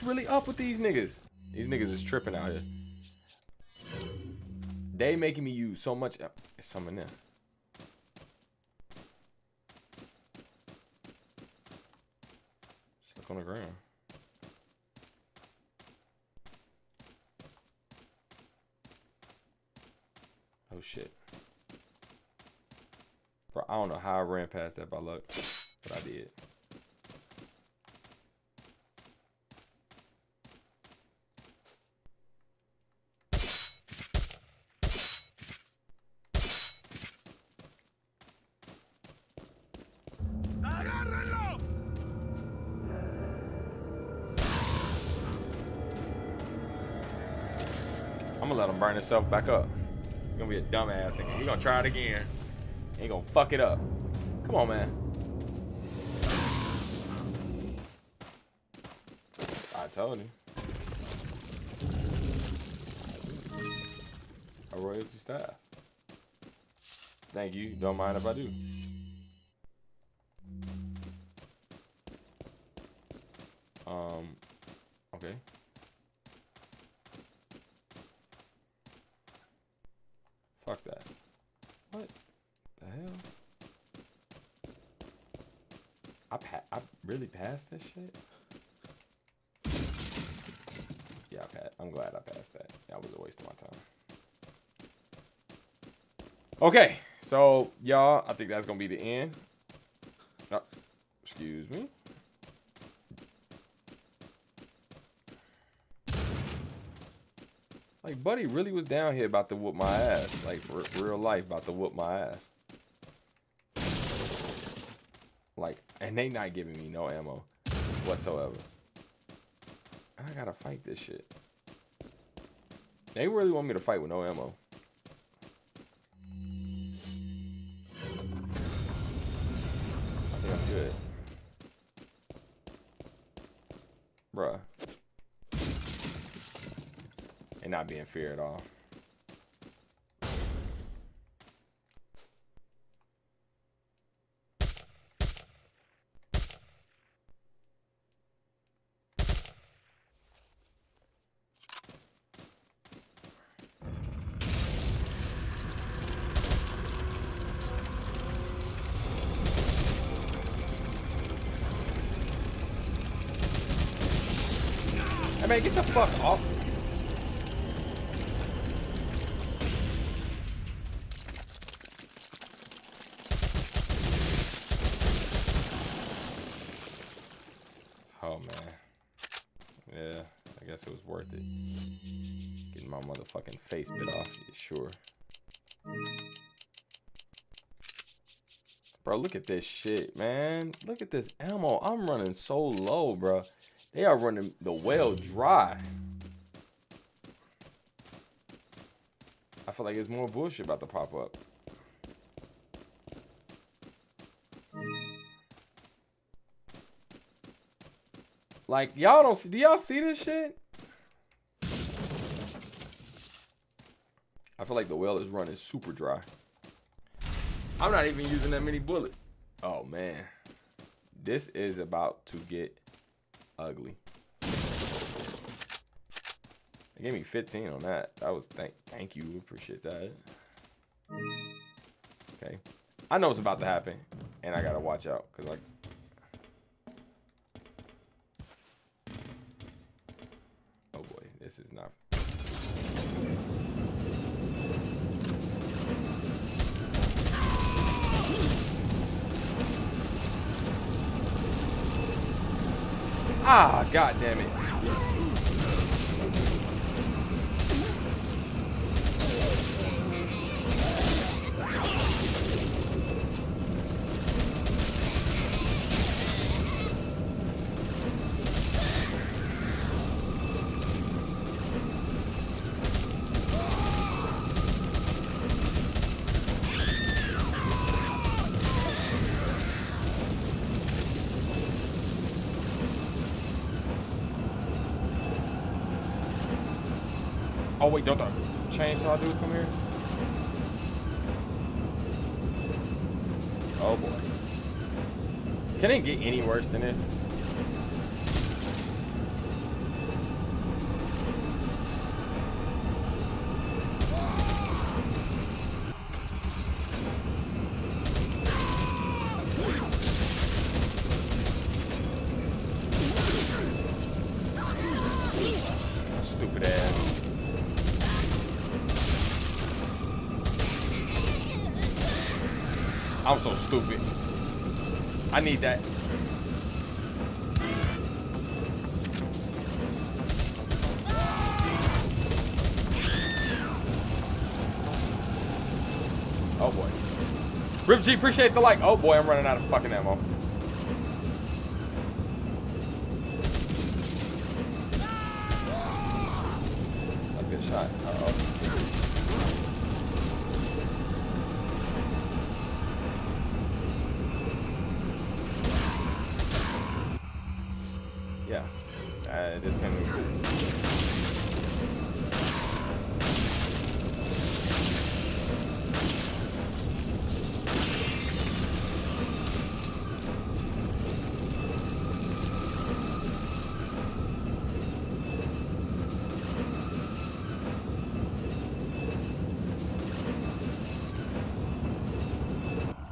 Like what is really up with these niggas? These niggas is tripping out here. They making me use so much. It's some in there. Look on the ground. Oh shit. Bro, I don't know how I ran past that by luck, but I did. Himself back up. He's gonna be a dumbass. He gonna try it again. He gonna fuck it up. Come on, man. I told him. A royalty staff. Thank you. Don't mind if I do. Um, okay. Fuck that. What the hell? I pa- I really passed that shit? Yeah, I I'm glad I passed that. That was a waste of my time. Okay, so y'all, I think that's gonna be the end. Oh, excuse me. Like, Buddy really was down here about to whoop my ass. Like, real life, about to whoop my ass. Like, and they not giving me no ammo whatsoever. And I gotta fight this shit. They really want me to fight with no ammo. I think I'm good. Bruh. And not being fair at all. man, get the fuck off. Oh man. Yeah, I guess it was worth it. Getting my motherfucking face bit off, yeah, sure. Bro, look at this shit, man. Look at this ammo. I'm running so low, bro. They are running the well dry. I feel like it's more bullshit about to pop up. Like, y'all don't see, do y'all see this shit? I feel like the well is running super dry. I'm not even using that many bullets. Oh, man. This is about to get ugly. They gave me 15 on that. That was thank thank you. Appreciate that. Okay. I know it's about to happen. And I gotta watch out. Cause like Oh boy, this is not Ah, god damn it. Wait, don't the chainsaw dude come here? Oh boy. Can it get any worse than this? I need that. Oh boy. Rip G, appreciate the like. Oh boy, I'm running out of fucking ammo. That's a good shot. Uh oh. Yeah. Uh, this can.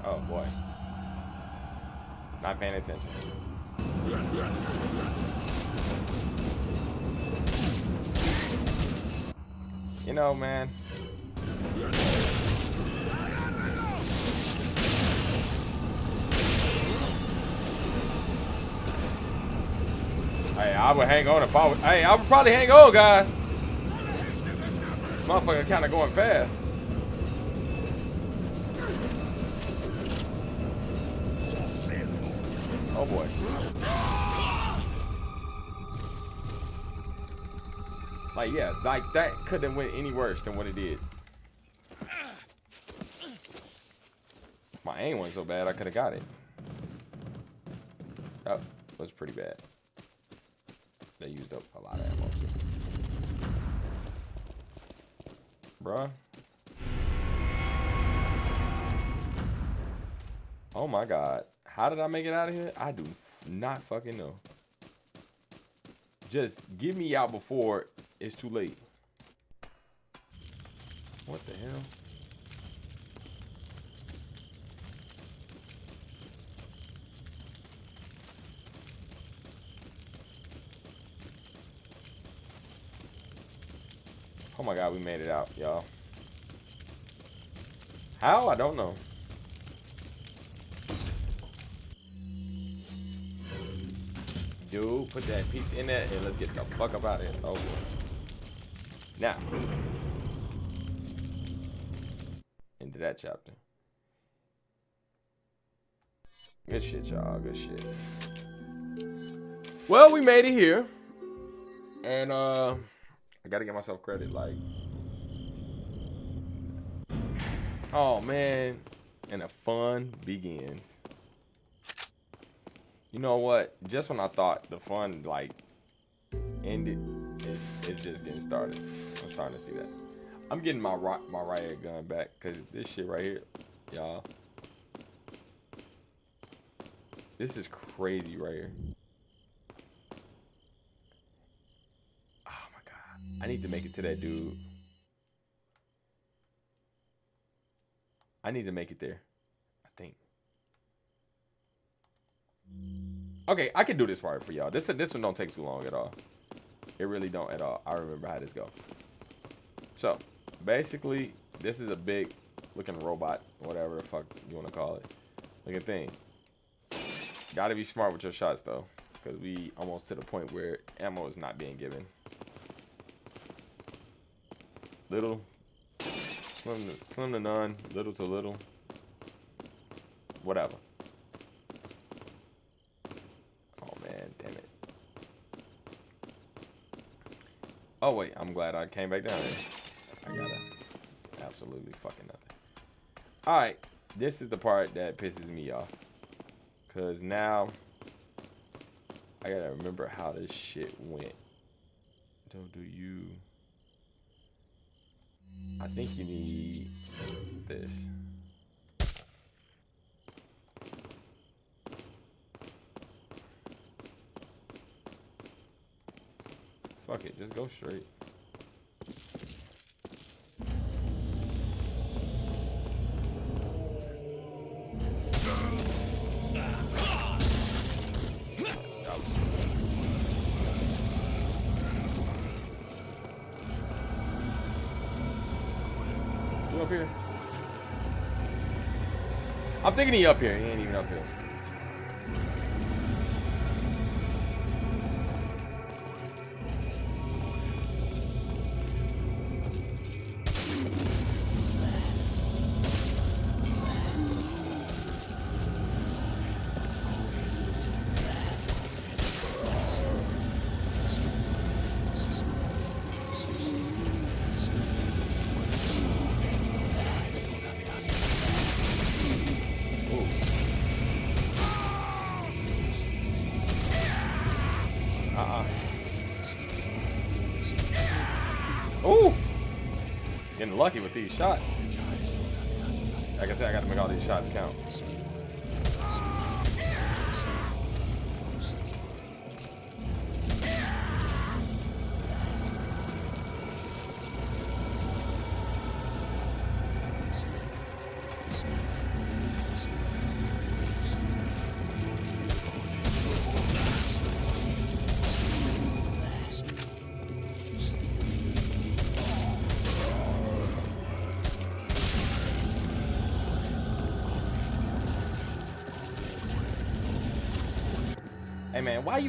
Oh boy. Not paying attention. You know, man. Hey, I would hang on if I would. Hey, I would probably hang on, guys. This motherfucker kind of going fast. Oh boy. Like, yeah, like that couldn't went any worse than what it did. My aim wasn't so bad, I could have got it. Oh, was pretty bad. They used up a lot of ammo too. Bruh. Oh my god. How did I make it out of here? I do not fucking know. Just get me out before it's too late. What the hell? My god, we made it out, y'all. How? I don't know. Dude, put that piece in there and let's get the fuck up out of here. Oh boy. Now. Into that chapter. Good shit, y'all. Good shit. Well, we made it here. And uh I gotta give myself credit, like Oh man. And the fun begins. You know what? Just when I thought the fun like ended, it, it's just getting started. I'm starting to see that. I'm getting my my riot gun back because this shit right here, y'all. This is crazy right here. Oh my god. I need to make it to that dude. I need to make it there. I think. Okay, I can do this part for y'all. This this one don't take too long at all. It really don't at all. I remember how this go. So, basically, this is a big looking robot, whatever the fuck you want to call it. Looking thing. Gotta be smart with your shots though, because we almost to the point where ammo is not being given. Little, slim to, slim to none, little to little, whatever. Oh man, damn it. Oh wait, I'm glad I came back down here. I gotta absolutely fucking nothing. Alright, this is the part that pisses me off. Cause now I gotta remember how this shit went. Don't do you I think you need this. Fuck it, just go straight. Up here? I'm thinking he up here. He ain't even up here. These shots. Like I said, I gotta make all these shots count.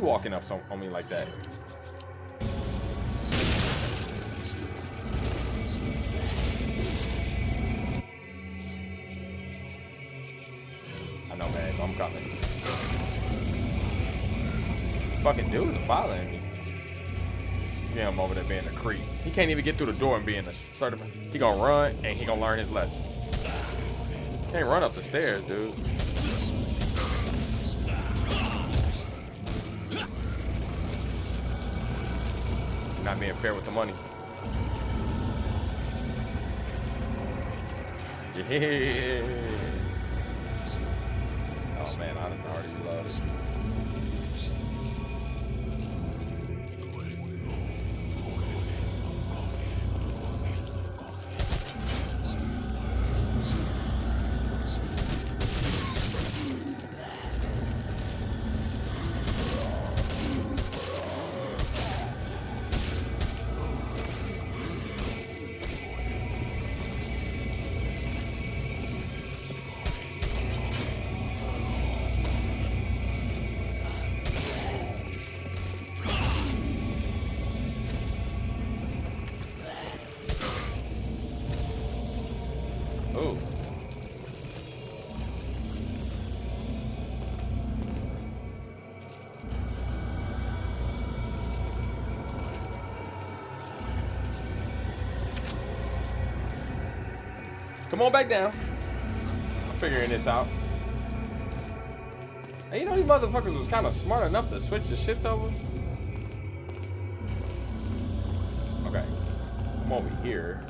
Walking up so, on me like that? I know, man. I'm coming. Fucking dudes are bothering me. Yeah, I'm over there being a creep. He can't even get through the door and being a certified. He gonna run and he gonna learn his lesson. Can't run up the stairs, dude. Fair with the money. Yeah. Come on back down. I'm figuring this out. And you know these motherfuckers was kind of smart enough to switch the shits over. Okay. I'm over here.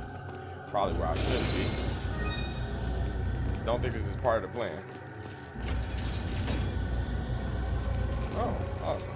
Probably where I should be. Don't think this is part of the plan. Oh, awesome.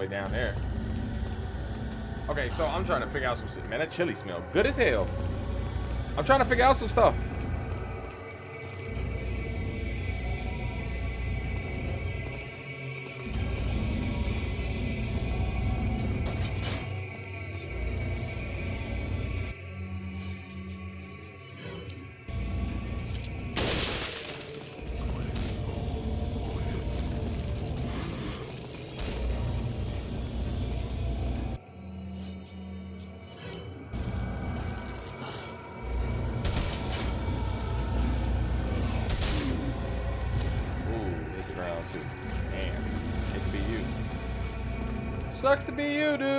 Way down there. Okay, so I'm trying to figure out some shit. Man, that chili smell good as hell. I'm trying to figure out some stuff. Sucks to be you, dude.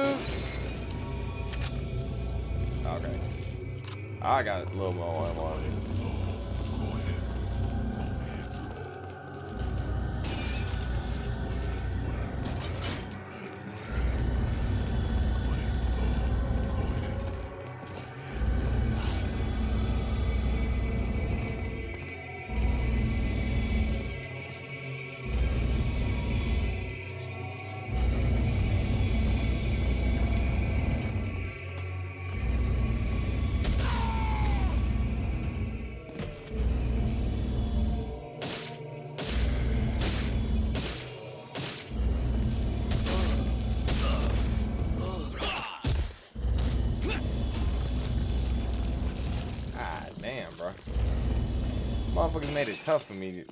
Motherfuckers made it tough for me.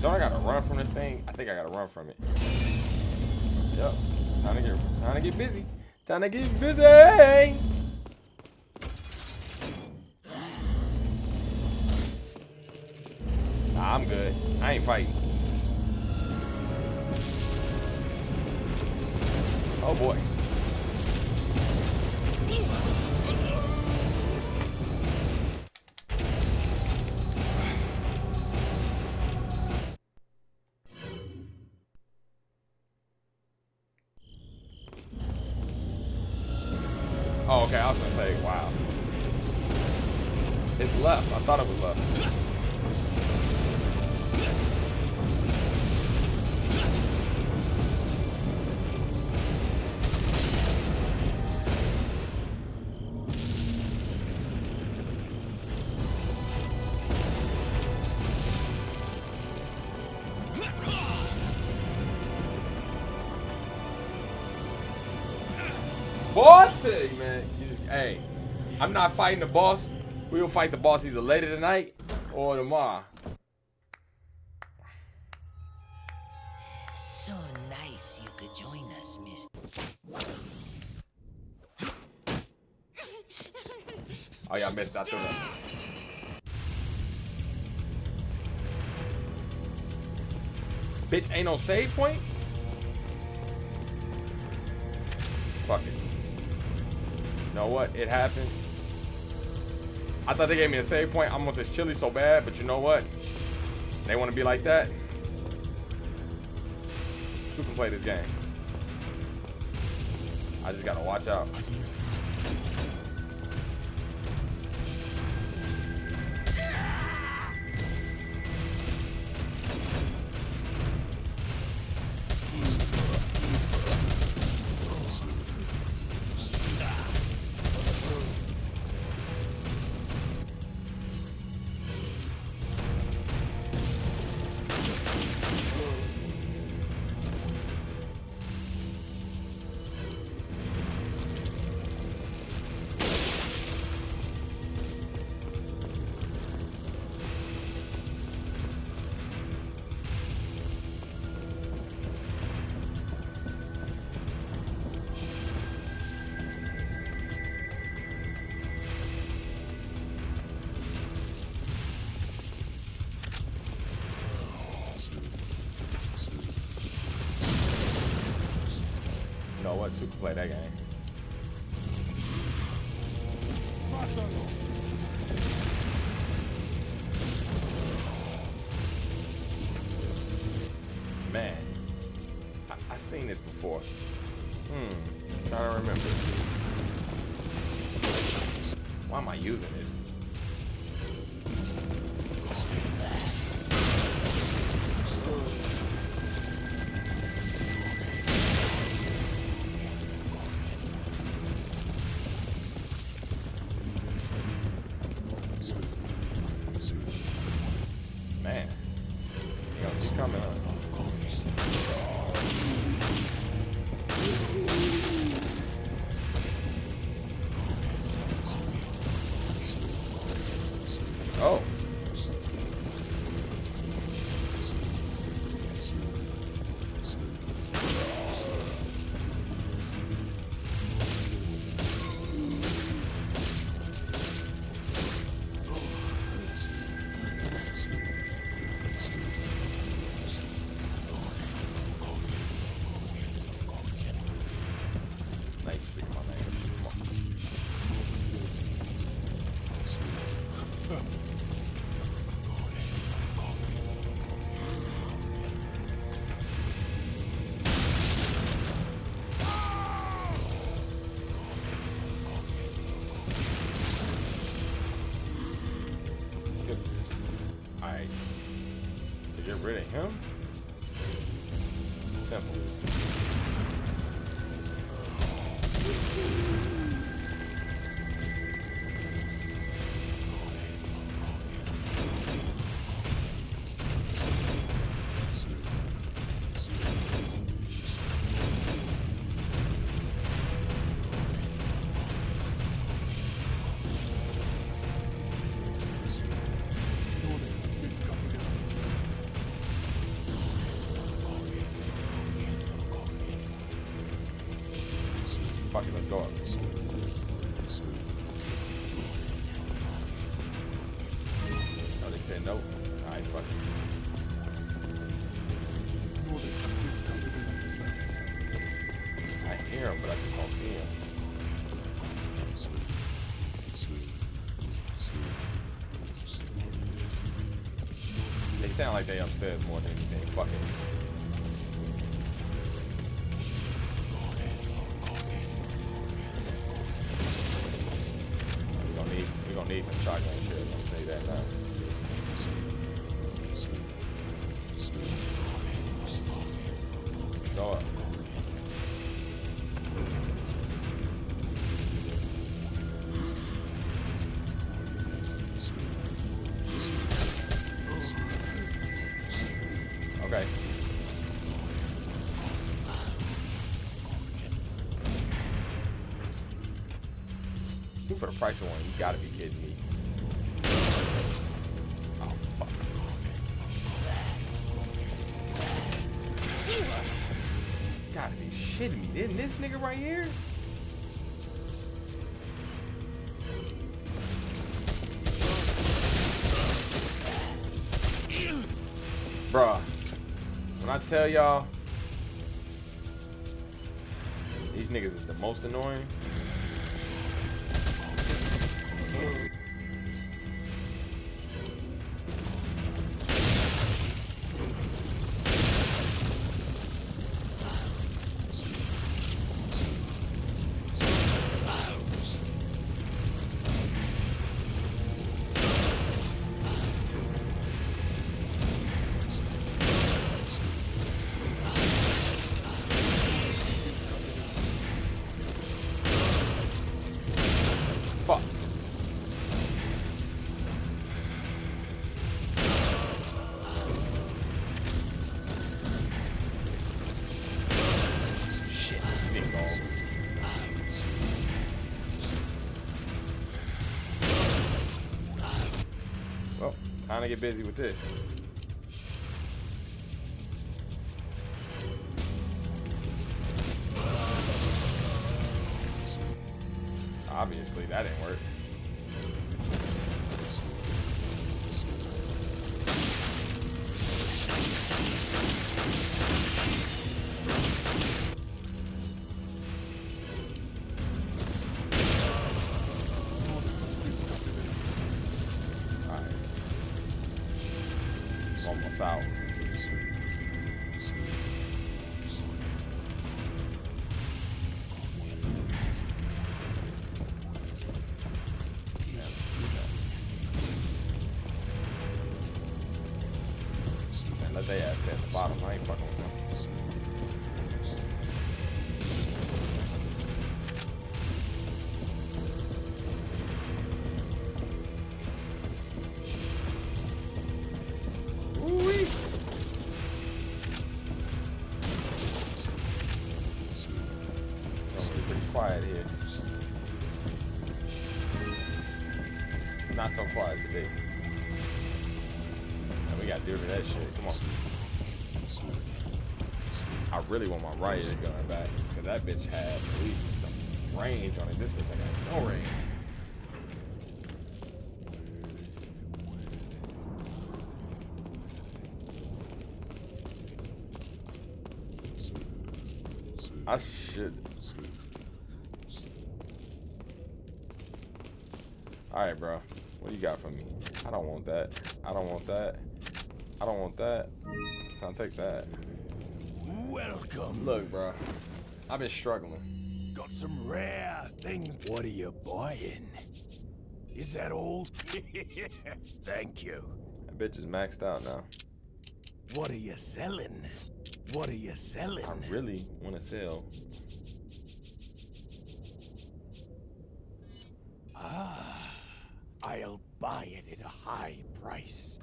Don't I gotta run from this thing? I think I gotta run from it. Yep. Time to get time to get busy. Time to get busy. Oh, okay. I was gonna say, wow. It's left. I thought it was left. I'm not fighting the boss. We will fight the boss either later tonight or tomorrow. So nice you could join us, mister. Oh yeah, I missed. I threw that. Bitch, ain't no save point. Fuck it. You know what? It happens. I thought they gave me a save point. I want this chili so bad, but you know what? They want to be like that. Two can play this game. I just gotta watch out. To get sound like they upstairs more than anything. Fuck it. For the price of one. You gotta be kidding me. Oh fuck. Gotta be shitting me. Didn't this nigga right here? Bruh. When I tell y'all these niggas is the most annoying. Time to get busy with this. Obviously, that didn't work. Want my riot back. Cause that bitch had at least some range on it. This bitch ain't got no range. I should. Alright, bro. What do you got for me? I don't want that. I don't want that. I don't want that. I'll take that. Welcome. Look, bro. I've been struggling. Got some rare things. What are you buying? Is that all? *laughs* Thank you. That bitch is maxed out now. What are you selling? What are you selling? I really want to sell. Ah, I'll buy it at a high price.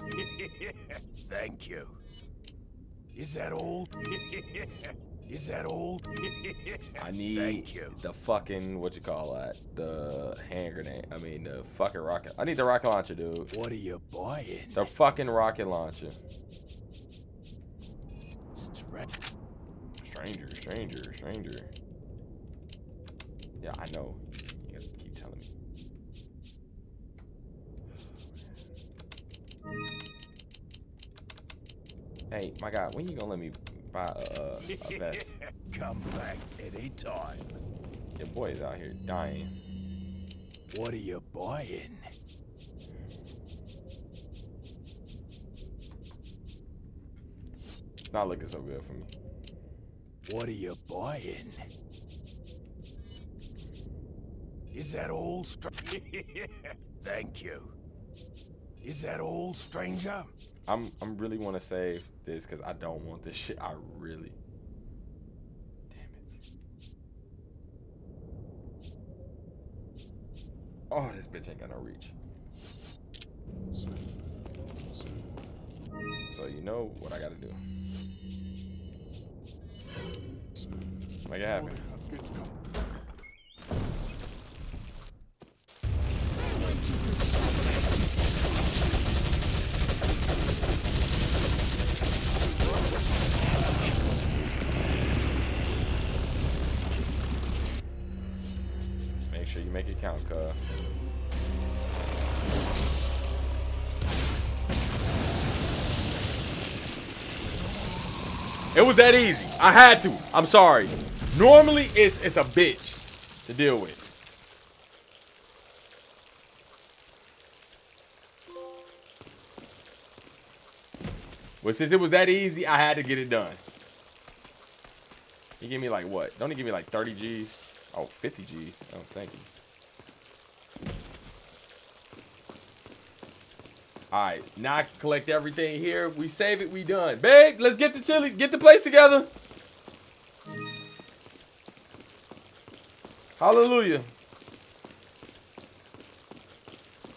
*laughs* Thank you. Is that old? *laughs* Is that old? *laughs* I need the fucking what you call that? The hand grenade. I mean the fucking rocket. I need the rocket launcher, dude. What are you buying? The fucking rocket launcher. Stranger, stranger, stranger. Yeah, I know. Hey, my God, when you gonna let me buy a, a, *laughs* vest? Come back anytime. Your boy is out here dying. What are you buying? It's not looking so good for me. What are you buying? Is that all, *laughs* Thank you. Is that all, stranger? I'm I'm really want to save this because I don't want this shit. I really. Damn it. Oh, this bitch ain't got no reach. So you know what I gotta do. Let's make it happen. Sure you make it count, cuz. It was that easy. I had to. I'm sorry. Normally, it's it's a bitch to deal with. But since it was that easy, I had to get it done. He gave me like what? Don't he give me like 30 G's? Oh, 50 G's. Oh, thank you. Alright, now I can collect everything here. We save it, we done. Babe, let's get the chili, get the place together. Hallelujah.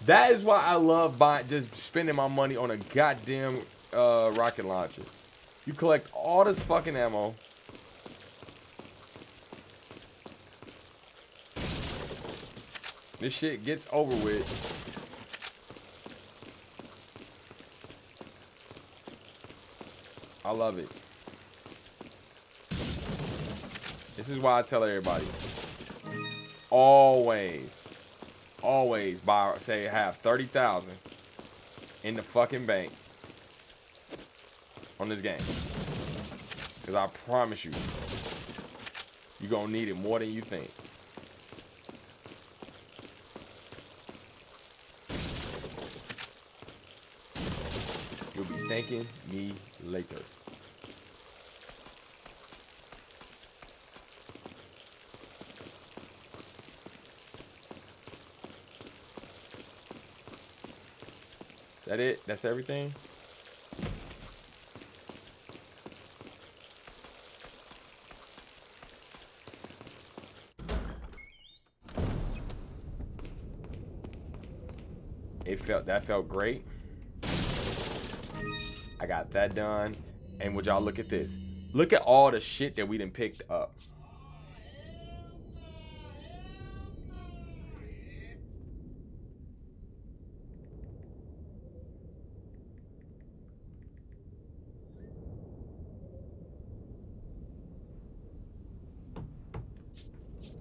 That is why I love buying, just spending my money on a goddamn uh, rocket launcher. You collect all this fucking ammo. This shit gets over with. I love it. This is why I tell everybody. Always, always buy, say have 30,000 in the fucking bank on this game. Because I promise you, you're going to need it more than you think. Thanking me later. That it? That's everything? It felt that felt great. I got that done. And would y'all look at this? Look at all the shit that we done picked up.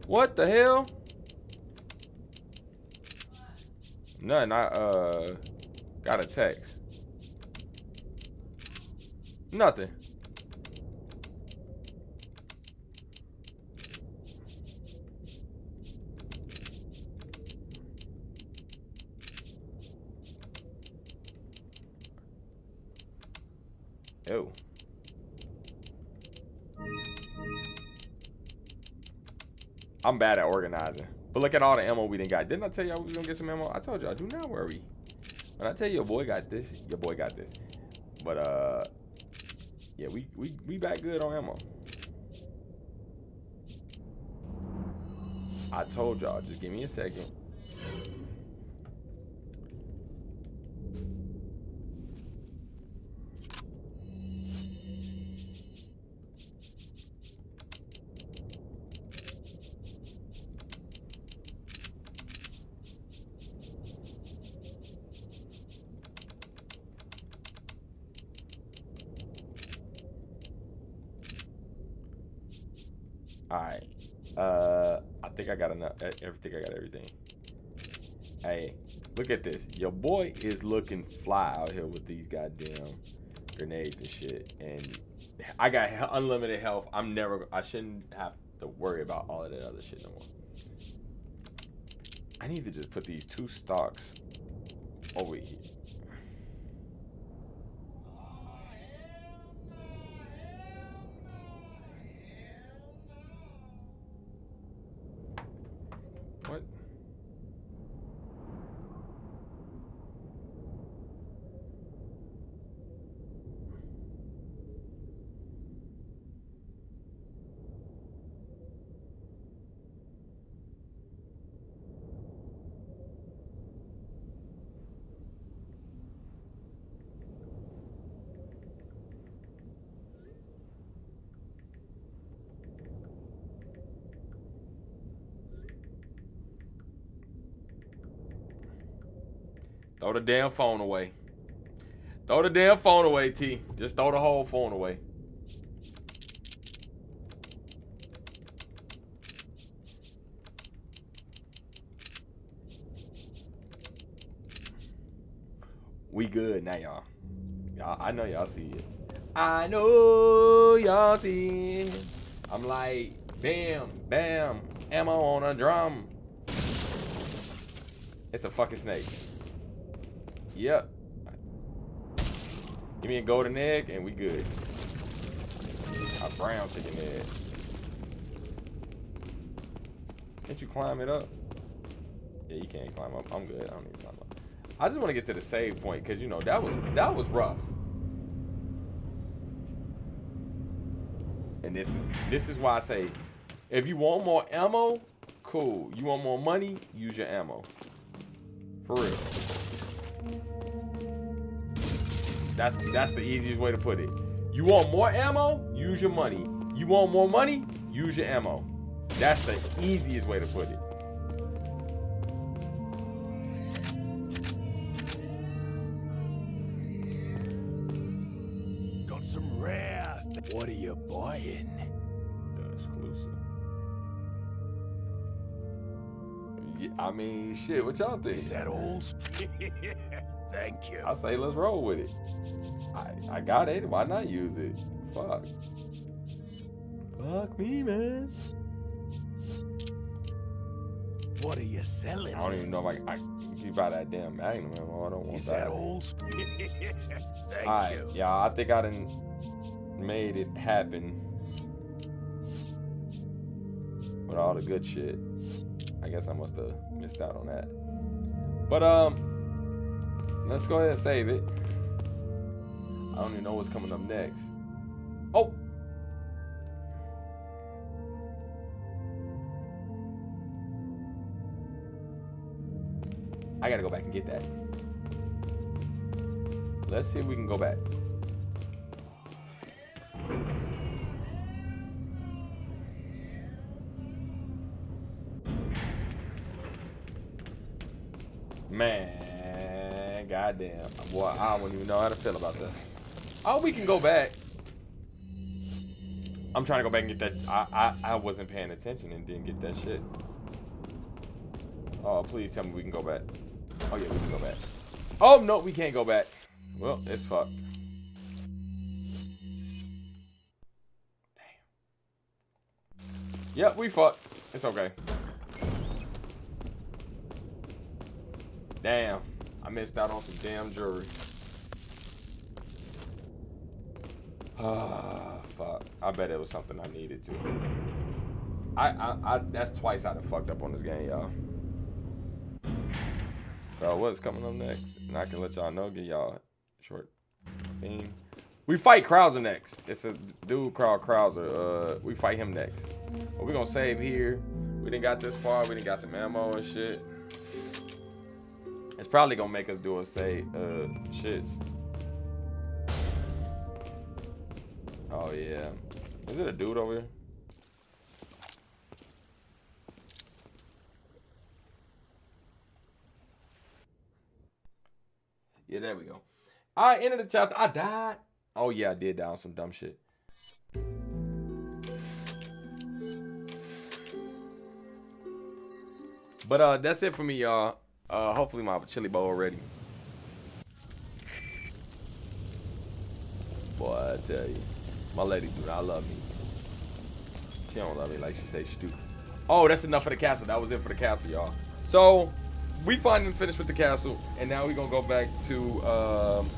What the hell? Nothing. I uh got a text. Nothing. Ew. I'm bad at organizing. But look at all the ammo we didn't got. Didn't I tell y'all we was gonna get some ammo? I told y'all, do not worry. When I tell you your boy got this, your boy got this. But uh yeah, we we we back good on ammo. I told y'all, just give me a second. Think I got everything. Hey, look at this. Your boy is looking fly out here with these goddamn grenades and shit. And I got unlimited health. I'm never I shouldn't have to worry about all of that other shit no more. I need to just put these two stocks over here. Throw the damn phone away. Throw the damn phone away, T. Just throw the whole phone away. We good now, y'all. Y'all, I know y'all see it. I know y'all see it. I'm like, bam, bam, ammo on a drum. It's a fucking snake. Yep. Give me a golden egg and we good. A brown chicken egg. Can't you climb it up? Yeah, you can't climb up. I'm good. I don't need to climb up. I just want to get to the save point because you know that was that was rough. And this is this is why I say, if you want more ammo, cool. You want more money, use your ammo. For real. That's that's the easiest way to put it. You want more ammo? Use your money. You want more money? Use your ammo. That's the easiest way to put it. Got some rare. What are you buying? The exclusive. Yeah, I mean, shit. What y'all think? Is that all? *laughs* Thank you. I say let's roll with it. I I got it. Why not use it? Fuck. Fuck me, man. What are you selling? I don't even know if I, I you buy that damn Magnum. I don't want Is that. that old? *laughs* Thank Alright, you. yeah, I think I didn't made it happen. With all the good shit. I guess I must have missed out on that. But um let's go ahead and save it. I don't even know what's coming up next. Oh! I gotta go back and get that. Let's see if we can go back. Man, goddamn. Boy, I don't even know how to feel about that. Oh, we can go back. I'm trying to go back and get that. I, I, I wasn't paying attention and didn't get that shit. Oh, please tell me we can go back. Oh, yeah, we can go back. Oh, no, we can't go back. Well, it's fucked. Damn. Yep, we fucked. It's okay. Damn. I missed out on some damn jewelry. Ah, fuck. I bet it was something I needed to. I, I, I, that's twice I'd have fucked up on this game, y'all. So what's coming up next? And I can let y'all know, get y'all short thing. We fight Krauser next. It's a dude called Krauser. Uh, we fight him next. But we gonna save here. We didn't got this far. We didn't got some ammo and shit. It's probably gonna make us do a say uh shits. Oh yeah. Is it a dude over here? Yeah, there we go. I ended the chapter. I died. Oh yeah, I did die on some dumb shit. But uh that's it for me, y'all. Uh hopefully my chili bowl ready. Boy, I tell you. My lady do not love me. She don't love me like she say stupid. Oh, that's enough for the castle. That was it for the castle, y'all. So we finally finished with the castle, and now we're gonna go back to um,